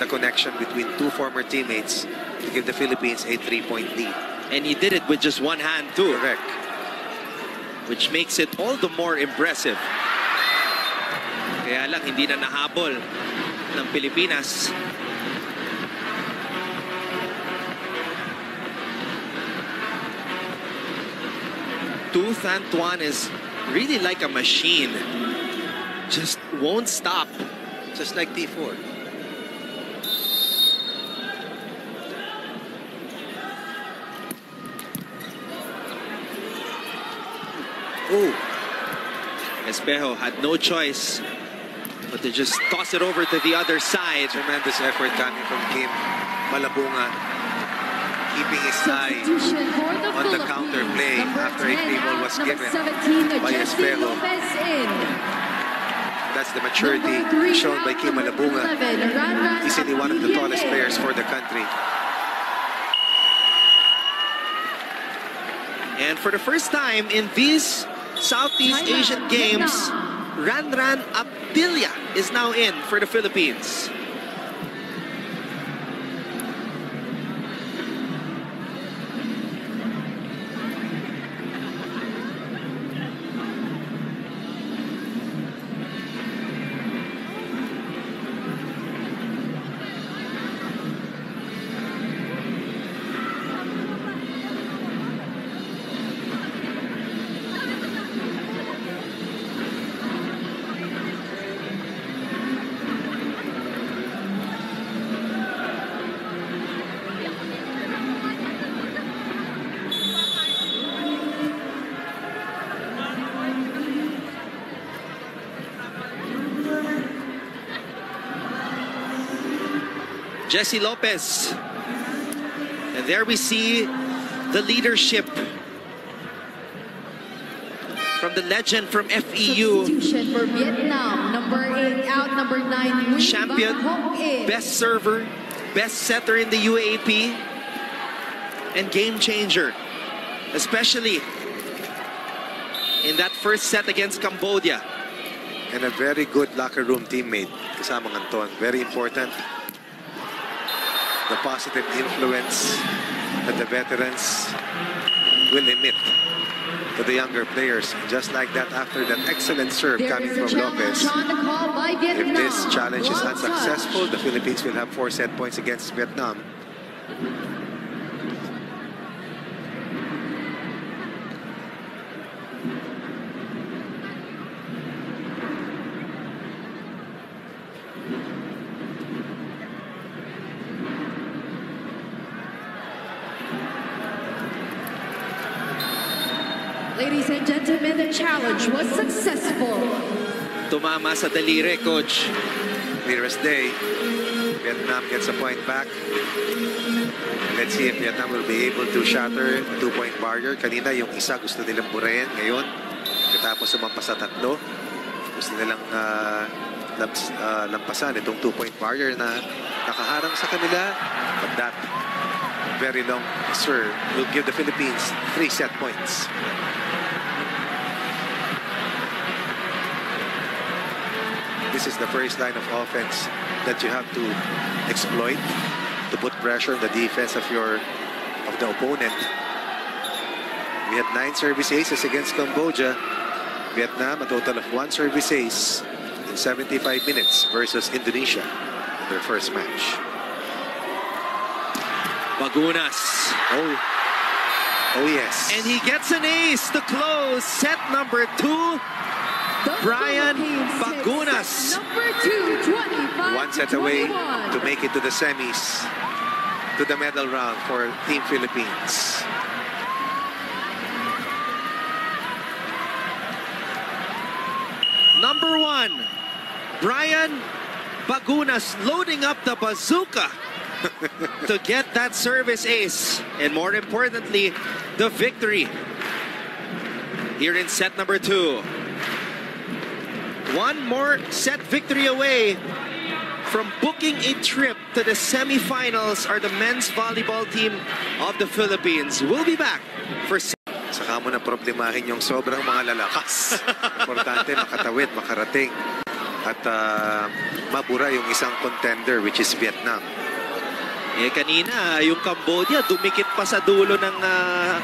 the connection between two former teammates to give the Philippines a three-point lead. And he did it with just one hand too, Correct. which makes it all the more impressive. Kaya lang hindi na nahabol ng Pilipinas. Tu Thanh Thuan is really like a machine. Just won't stop. Just like T4. Oh, Espejo had no choice but to just toss it over to the other side. tremendous effort coming from Kim Malabunga. Keeping his eye Substitution for the on the counter play after a 10 free ball was given 17, by Espejo. Lopez in. That's the maturity three shown by Kim number Malabunga. 11, Ranran Easily one of the tallest players for the country. And for the first time in these Southeast Asian Games. Ranran Abdilla is now in for the Philippines. Jesse Lopez. And there we see the leadership from the legend from FEU. For Vietnam. Number 8 out, number 9, Nguyen champion, Van Hoc in. best server, best setter in the UAAP, and game changer, especially in that first set against Cambodia. And a very good locker room teammate, kasamang Anton. Very important. The positive influence that the veterans will emit to the younger players. Just like that, after that excellent serve There coming from Lopez. challenge on the call by If this challenge is unsuccessful, touch. the Philippines will have four set points against Vietnam. Challenge was successful. Tumama sa daliri, coach. Clear as day. Vietnam gets a point back. Let's see if Vietnam will be able to shatter the two-point barrier. Kanina yung isa gusto nilang burahin. Ngayon, katapos sumampas sa tatlo, gusto nilang uh, lamps, uh, lampasan itong two-point barrier na nakaharang sa kanila. But that very long serve will give the Philippines three set points. This is the first line of offense that you have to exploit to put pressure on the defense of your of the opponent. We had nine service aces against Cambodia. Vietnam a total of one service ace in 75 minutes versus Indonesia in their first match. Bagunas. Oh, oh yes. And he gets an ace to close set number two. Bryan Bagunas. set Number two, 25 one set away to make it to the semis, to the medal round for Team Philippines. Number one, Bryan Bagunas loading up the bazooka to get that service ace. And more importantly, the victory here in set number two. One more set victory away from booking a trip to the semifinals are the men's volleyball team of the Philippines. We'll be back for Saka mo na problemahin yung sobrang mga lalakas. Importante makatawid, makarating. At ah, mabura yung isang contender which is Vietnam. Eh kanina, yung Cambodia dumikit pa sa dulo ng ah,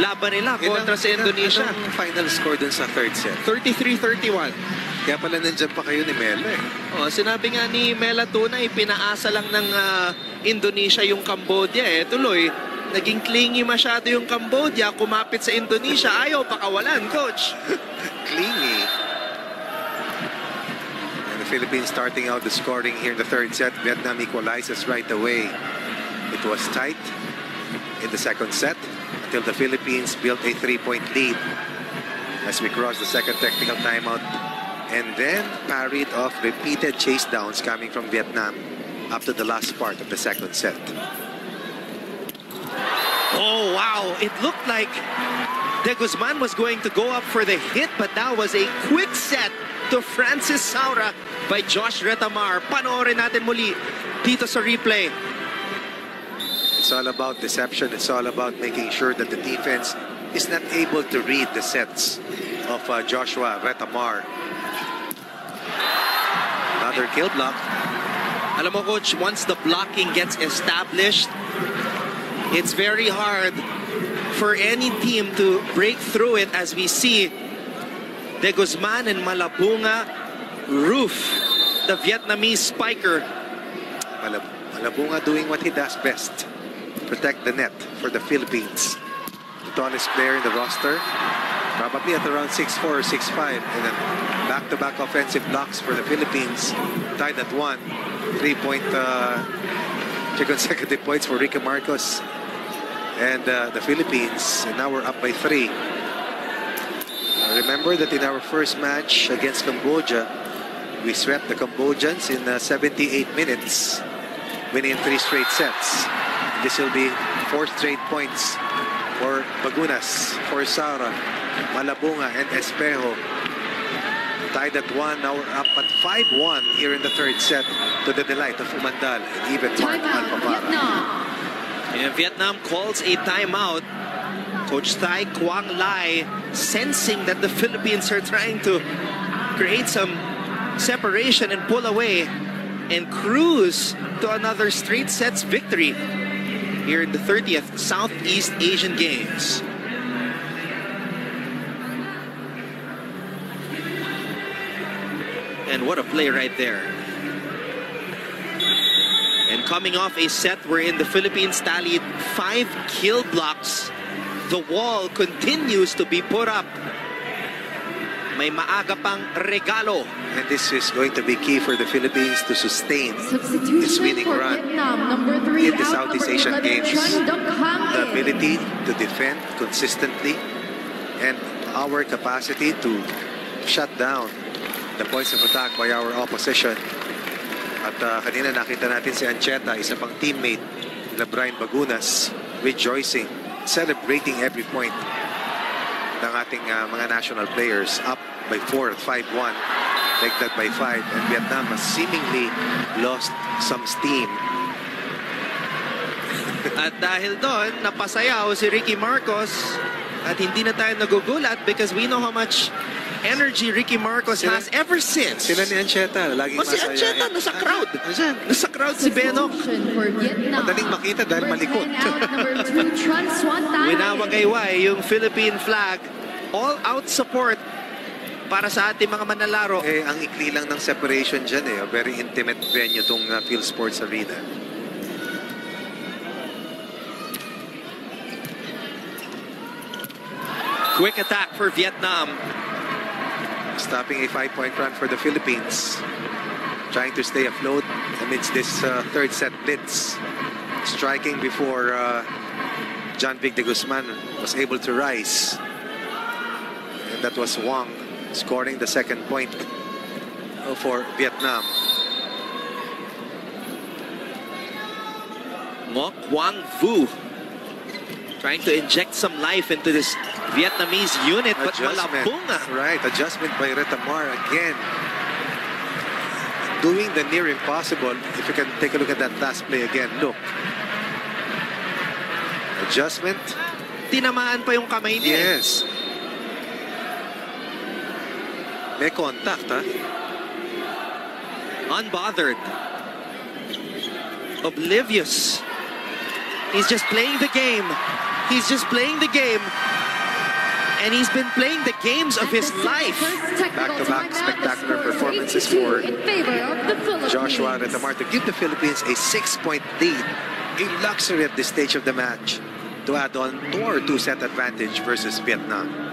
laban nila kontra sa Ilang- Indonesia. Anong final score dun sa third set? 33-31. Kaya pala nandyan pa kayo ni Mel eh. Oh, sinabi nga ni Mela Tuna, ipinaasa lang ng ah, Indonesia yung Cambodia eh. Tuloy, naging clingy masyado yung Cambodia, kumapit sa Indonesia, ayaw pakawalan, coach. Clingy. And the Philippines starting out the scoring here in the third set. Vietnam equalizes right away. It was tight in the second set until the Philippines built a three-point lead as we cross the second technical timeout and then parried off repeated chase downs coming from Vietnam after the last part of the second set. Oh, wow. It looked like De Guzman was going to go up for the hit, but that was a quick set to Francis Saura by Josh Retamar. Panoorin natin muli dito sa replay. It's all about deception. It's all about making sure that the defense is not able to read the sets of uh, Joshua Retamar. Another kill block. Alam mo, Coach, once the blocking gets established, it's very hard for any team to break through it as we see De Guzman and Malabunga roof the Vietnamese spiker. Malab Malabunga doing what he does best. Protect the net for the Philippines. The tallest player in the roster. Probably at around 6'4 or 6'5. And then back-to-back offensive blocks for the Philippines. Tied at one. Three-point uh, three consecutive points for Ricky Marcos and uh, the Philippines. And now we're up by three. Uh, remember that in our first match against Cambodia, we swept the Cambodians in uh, 78 minutes, winning three straight sets. This will be four straight points for Bagunas, for Saura, Malabunga, and Espejo. Tied at one, now we're up at 5-1 here in the third set to the delight of Umandal and even Mark Timeout, Alfafara. Vietnam. And Vietnam calls a timeout. Coach Thai Quang Lai sensing that the Philippines are trying to create some separation and pull away and cruise to another straight sets victory here in the 30th Southeast Asian Games. And what a play right there. And coming off a set wherein the Philippines tallied five kill blocks, the wall continues to be put up. May maaga pang regalo. And this is going to be key for the Philippines to sustain This winning for run Vietnam, number three, in the out Southeast Asian 11, Games. The ability to defend consistently and our capacity to shut down the points of attack by our opposition. At ah, kanina nakita natin si Ancheta, isa pang teammate na Brian Bagunas, rejoicing, celebrating every point ng ating ah, mga national players. Up by 4 at 5-1, like that by 5. And Vietnam has seemingly lost some steam. At dahil doon, napasayaw si Ricky Marcos at hindi na tayo nagugulat because we know how much energy Ricky Marcos Sila- has ever since. Sila ni Ancheta, laging Oh, si masaya. Ancheta, nasa crowd. Ayan. Nasa crowd si Benok. Madaling makita dahil malikot. 10 out, number 2, Tran Xuan Tan. Winawagayway yung Philippine flag. All out support para sa ating mga manlalaro. Eh, ang ikli lang ng separation dyan eh. A very intimate venue tong uh, Phil Sports Arena. Quick attack for Vietnam. Stopping a five-point run for the Philippines. Trying to stay afloat amidst this uh, third set blitz. Striking before uh, John Vic de Guzman was able to rise. And that was Wang scoring the second point for Vietnam. Ngoc Wang Vu trying to inject some life into this Vietnamese unit but malabunga. Right, adjustment by Retamar again. Doing the near impossible. If you can take a look at that last play again, look. Adjustment. Tinamaan pa yung kamay niya. eh. Yes. May contact, ha? Unbothered. Oblivious. He's just playing the game. He's just playing the game. And he's been playing the games of his life. Back-to-back spectacular performances for in favor of the Philippines. Joshua Retamar to give the Philippines a six-point lead. A luxury at this stage of the match to add on to our two-set advantage versus Vietnam.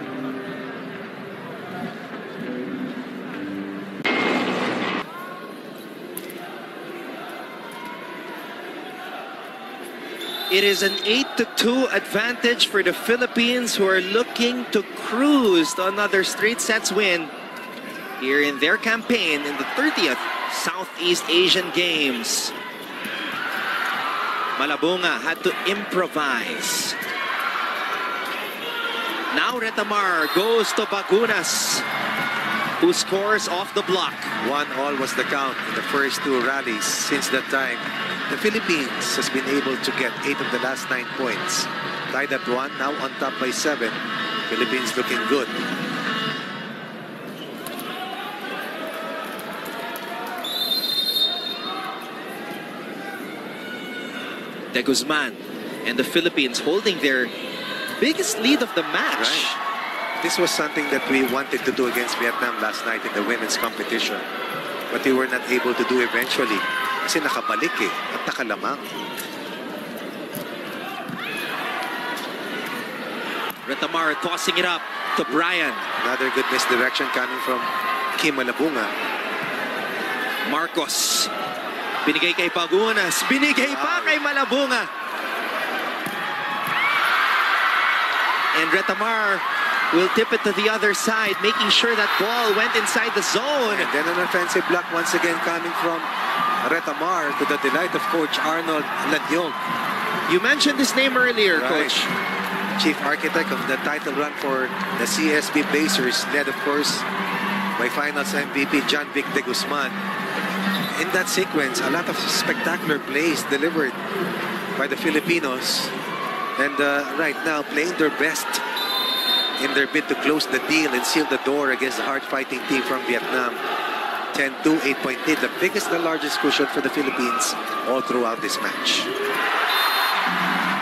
It is an 8 to 2 advantage for the Philippines who are looking to cruise to another straight sets win here in their campaign in the 30th Southeast Asian Games. Malabunga had to improvise. Now Retamar goes to Bagunas who scores off the block. One all was the count in the first two rallies. Since that time, the Philippines has been able to get eight of the last nine points. Tied at one, now on top by seven. Philippines looking good. De Guzman and the Philippines holding their biggest lead of the match. Right. This was something that we wanted to do against Vietnam last night in the women's competition. But we were not able to do eventually. Kasi nakabalik eh. At nakalamang. Retamar tossing it up to Bryan. Another good misdirection coming from Kim Malabunga. Marcos. Binigay kay Bagunas. Binigay pa Wow. kay Malabunga. And Retamar will tip it to the other side, making sure that ball went inside the zone. And then an offensive block once again coming from Retamar to the delight of Coach Arnold Laniog. You mentioned his name earlier, Right. Coach. Chief architect of the title run for the CSB Blazers, led of course by finals MVP John Vic de Guzman. In that sequence, a lot of spectacular plays delivered by the Filipinos. And uh, right now, playing their best in their bid to close the deal and seal the door against the hard-fighting team from Vietnam. 10-2, 8-point the biggest, the largest cushion for the Philippines all throughout this match.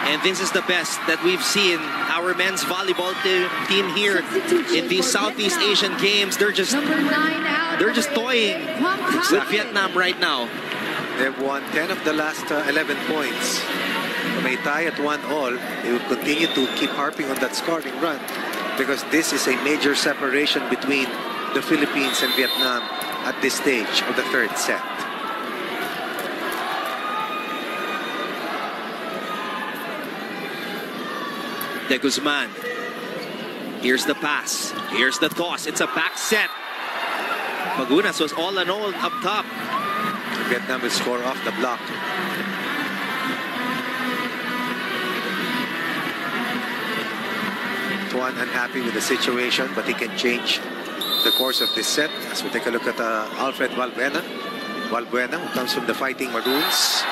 And this is the best that we've seen our men's volleyball team here in these Southeast Asian games. They're just Number 9 out. they're just toying with Vietnam right now. They've won 10 of the last uh, 11 points. May tie at 1 all. They will continue to keep harping on that scoring run because this is a major separation between the Philippines and Vietnam at this stage of the third set. De Guzman. Here's the pass. Here's the toss. It's a back set. Bagunas was all alone up top. Vietnam will score off the block. Tuan unhappy with the situation, but he can change the course of this set. As we take a look at uh, Alfred Valbuena. Valbuena, who comes from the Fighting Maroons.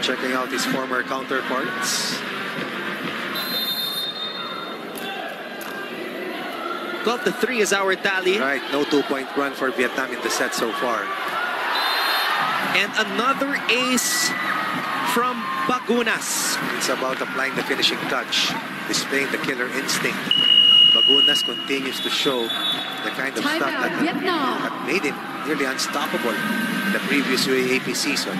Checking out his former counterparts. 12 to 3 is our tally. Right, no two-point run for Vietnam in the set so far. And another ace from Bagunas. It's about applying the finishing touch, displaying the killer instinct. Bagunas continues to show the kind of stuff Timeout, that Vietnam. had made him nearly unstoppable in the previous UAAP season.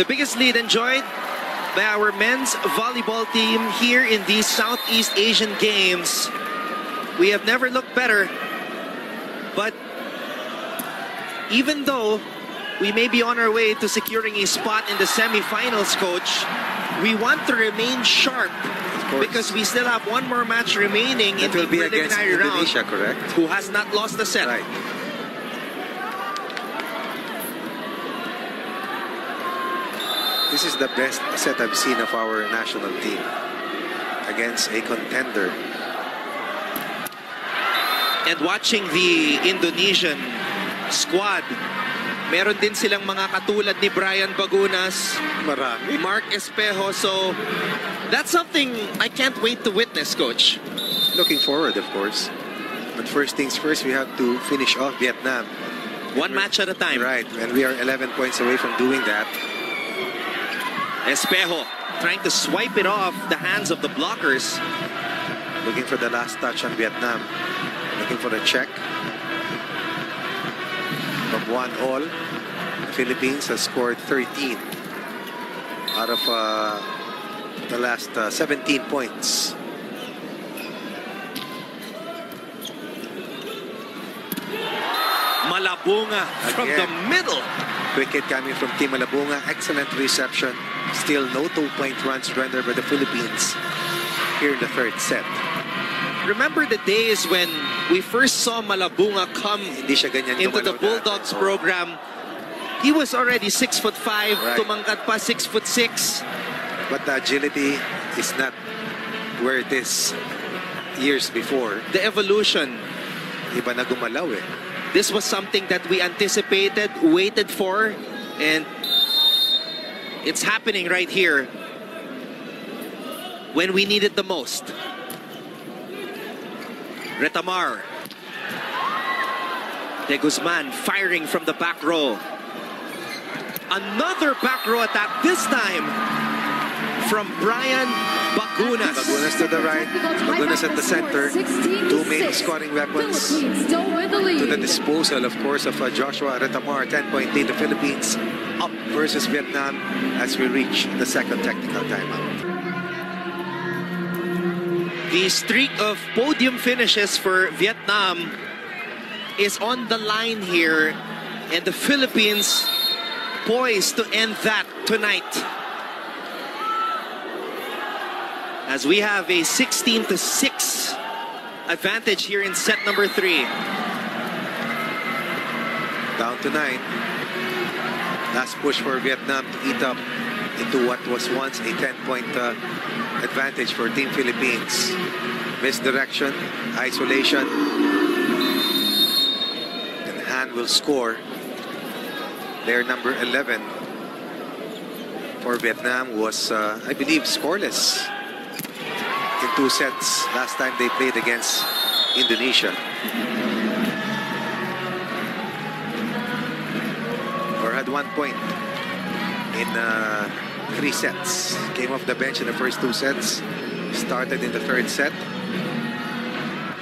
The biggest lead enjoyed by our men's volleyball team here in these Southeast Asian Games. We have never looked better, but even though we may be on our way to securing a spot in the semifinals, coach, we want to remain sharp because we still have one more match remaining in It the will be against round. Indonesia, correct? Who has not lost a set? Right. This is the best set I've seen of our national team against a contender. And watching the Indonesian squad, meron din silang mga katulad ni Bryan Bagunas, Marami. Marck Espejo. So that's something I can't wait to witness, coach. Looking forward, of course. But first things first, we have to finish off Vietnam. One match at a time. Right, and we are 11 points away from doing that. Espejo trying to swipe it off the hands of the blockers. Looking for the last touch on Vietnam. Looking for the check. From one all, the Philippines has scored 13 out of uh, the last uh, 17 points. Malabunga from the middle. Quick hit coming from Team Malabunga. Excellent reception. Still no two-point runs rendered by the Philippines here in the third set. Remember the days when we first saw Malabunga come Hindi siya ganyan into the Bulldogs. Oh. program. He was already six foot five, Right. tumangkad pa six foot six. But the agility is not where it is years before. The evolution, Iba na gumalaw eh. This was something that we anticipated, waited for, and it's happening right here when we need it the most. Retamar. De Guzman firing from the back row. Another back row attack, this time from Bryan Bagunas. Bagunas to the right, Bagunas at the center. Two main scoring weapons Philippines still with the lead. to the disposal, of course, of uh, Joshua Retamar. 10-point the Philippines up versus Vietnam as we reach the second technical timeout. The streak of podium finishes for Vietnam is on the line here, and the Philippines poised to end that tonight. As we have a 16 to 6 advantage here in set number three. Down to nine. Last push for Vietnam to eat up into what was once a 10-point uh, advantage for Team Philippines. Misdirection, isolation. And Han will score. Their number 11 for Vietnam was, uh, I believe, scoreless two sets last time they played against Indonesia. Or had one point in uh, three sets. Came off the bench in the first two sets. Started in the third set.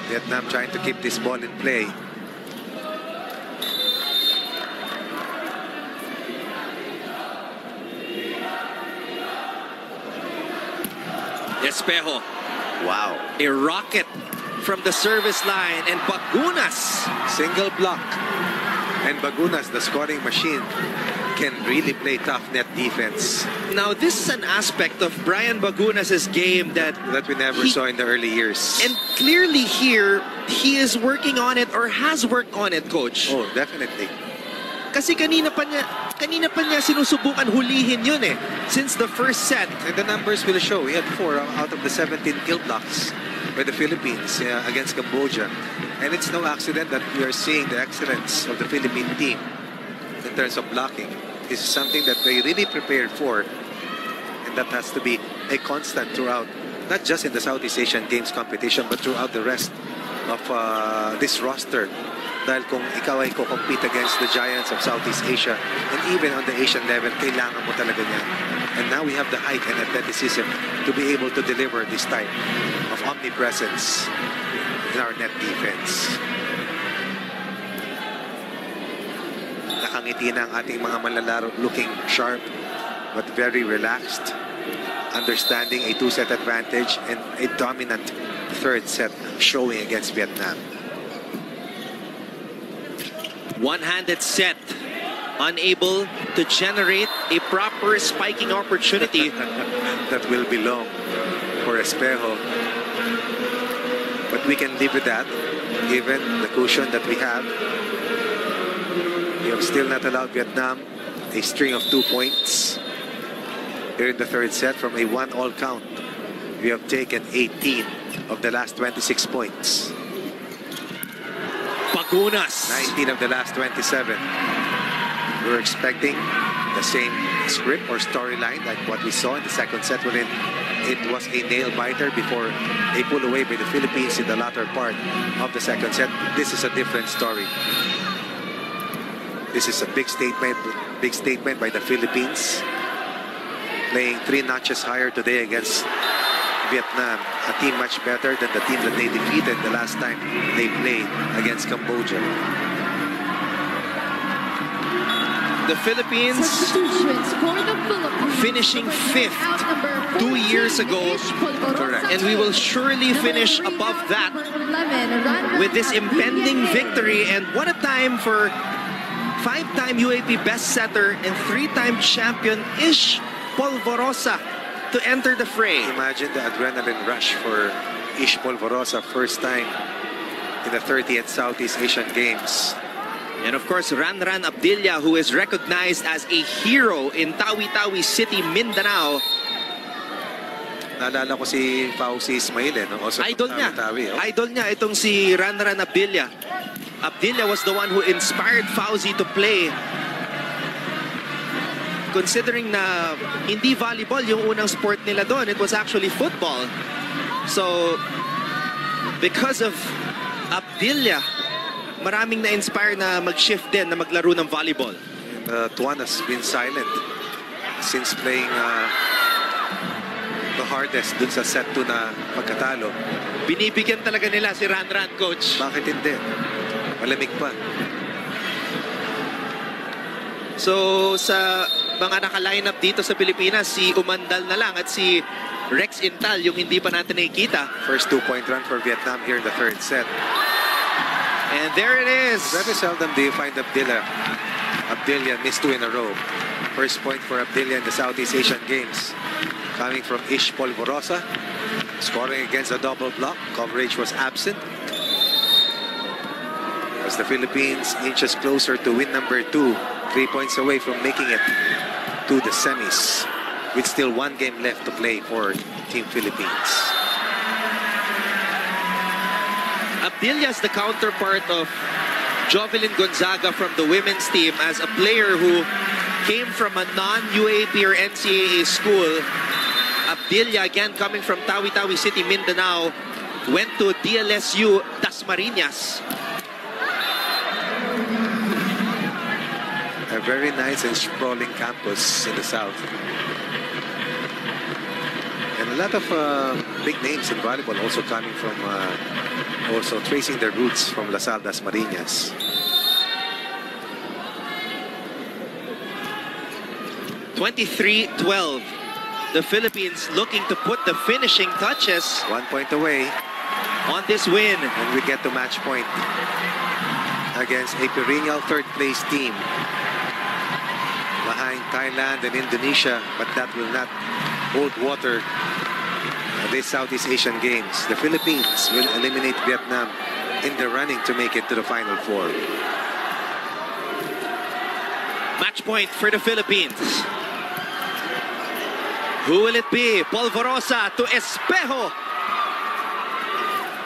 Vietnam trying to keep this ball in play. Espejo, Wow. a rocket from the service line, and Bagunas Single block. And Bagunas, the scoring machine, can really play tough net defense Now, this is an aspect of Bryan Bagunas' game that, that we never He- saw in the early years. and clearly here, he is working on it or has worked on it, coach. oh, definitely. Kasi kanina pa niya, kanina pa niya sinusubukan hulihin yun eh. Since the first set. The numbers will show. We had four out of the 17 kill blocks by the Philippines uh, against Cambodia. And it's no accident that we are seeing the excellence of the Philippine team in terms of blocking. Is something that they really prepared for. And that has to be a constant throughout, not just in the Southeast Asian Games competition, but throughout the rest of uh, this roster. Dahil kung ikaw ay compete against the giants of Southeast Asia and even on the Asian level, kailangan mo talaga niyan. And now we have the height and athleticism to be able to deliver this type of omnipresence in our net defense. Nakangiti na ang ating mga manlalaro looking sharp but very relaxed. Understanding a two-set advantage and a dominant third set showing against Vietnam. One-handed set. Unable to generate a proper spiking opportunity. that will belong for Espejo. But we can live with that, given the cushion that we have. We have still not allowed Vietnam a string of two points. Here in the third set, from a one-all count, we have taken 18 of the last 26 points. Bagunas. 19 of the last 27. We were expecting the same script or storyline like what we saw in the second set wherein it was a nail biter before a pull away by the Philippines in the latter part of the second set. This is a different story. This is a big statement, big statement by the Philippines. Playing three notches higher today against Vietnam, a team much better than the team that they defeated the last time they played against Cambodia. The Philippines for the Philippines. Finishing fifth two years ago. Ish Polvorosa. Correct. And we will surely finish above that number 11, Ranran with this impending victory. And what a time for five-time UAAP best setter and three-time champion Ish Polvorosa to enter the fray. Imagine the adrenaline rush for Ish Polvorosa, first time in the 30th Southeast Asian Games. And of course, Ranran Abdilla, who is recognized as a hero in Tawi-Tawi City, Mindanao. Naalala ko si Fauzi Ismail, eh, no? Also Idol niya. Tawi, oh. Idol niya itong si Ranran Abdilla. Abdilla was the one who inspired Fauzi to play. Considering na hindi volleyball yung unang sport nila doon, it was actually football. So, because of Abdilla, maraming na-inspire na mag-shift din na maglaro ng volleyball. And, uh, Tuan has been silent since playing uh, the hardest dun sa set 2 na pagkatalo. Binibigyan talaga nila si Ranran, coach. Bakit hindi? Malamig pa. So sa mga naka-line up dito sa Pilipinas, si Umandal na lang at si Rex Intal yung hindi pa natin nakikita. First two-point run for Vietnam here in the third set. And there it is. Very seldom do you find Abdillah. Abdillah missed two in a row. First point for Abdillah in the Southeast Asian Games. Coming from Ish Polvorosa. Scoring against a double block. Coverage was absent. As the Philippines inches closer to win number two. Three points away from making it to the semis. With still one game left to play for Team Philippines. Abdilla is the counterpart of Jovelyn Gonzaga from the women's team as a player who came from a non-UAAP or NCAA school Abdilla, again coming from Tawi-Tawi City, Mindanao, went to DLSU Dasmariñas. Very nice and sprawling campus in the south. And a lot of uh, big names in volleyball also coming from, uh, also tracing their roots from La Salle Dasmariñas. Twenty-three twelve. The Philippines looking to put the finishing touches One point away, on this win. and we get to match point against a perennial third place team behind Thailand and Indonesia, but that will not hold water this Southeast Asian Games. The Philippines will eliminate Vietnam in the running to make it to the Final Four. Match point for the Philippines. Who will it be? Polvorosa to Espejo.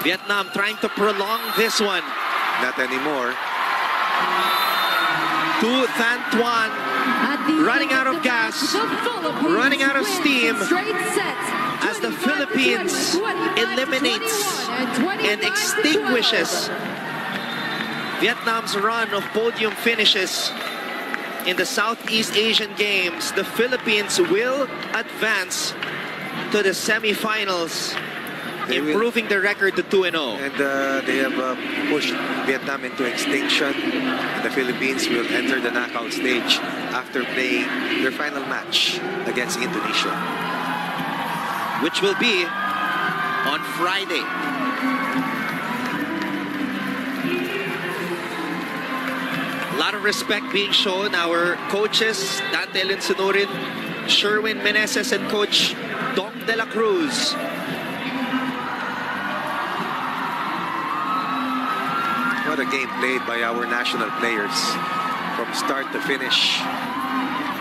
Vietnam trying to prolong this one. Not anymore. To Than Tuan. Running out of gas, match, the Philippines running out of steam, in straight sets, as the Philippines 20, 25 to eliminates and 25 and to extinguishes Vietnam's run of podium finishes in the Southeast Asian Games. The Philippines will advance to the semifinals, They will- improving the record to 2 0. And uh, they have uh, pushed Vietnam into extinction. The Philippines will enter the knockout stage after playing their final match against Indonesia. which will be on Friday. A lot of respect being shown. Our coaches, Dante Alinsunurin, Sherwin Meneses, and coach Dom De La Cruz. What a game played by our national players. From start to finish,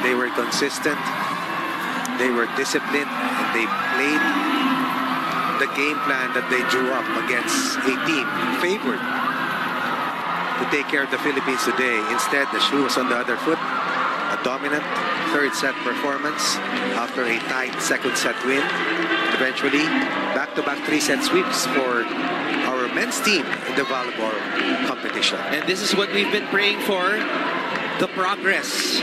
they were consistent, they were disciplined, and they played the game plan that they drew up against a team favored to take care of the Philippines today. Instead, the shoe was on the other foot. A dominant third set performance after a tight second set win. Eventually, back-to-back three-set sweeps for men's team in the volleyball competition. And this is what we've been praying for the progress,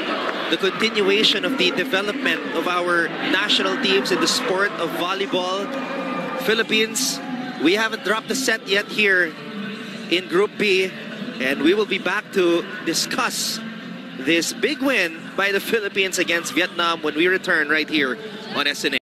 the continuation of the development of our national teams in the sport of volleyball. Philippines, we haven't dropped a set yet here in Group B, and we will be back to discuss this big win by the Philippines against Vietnam when we return right here on SNA.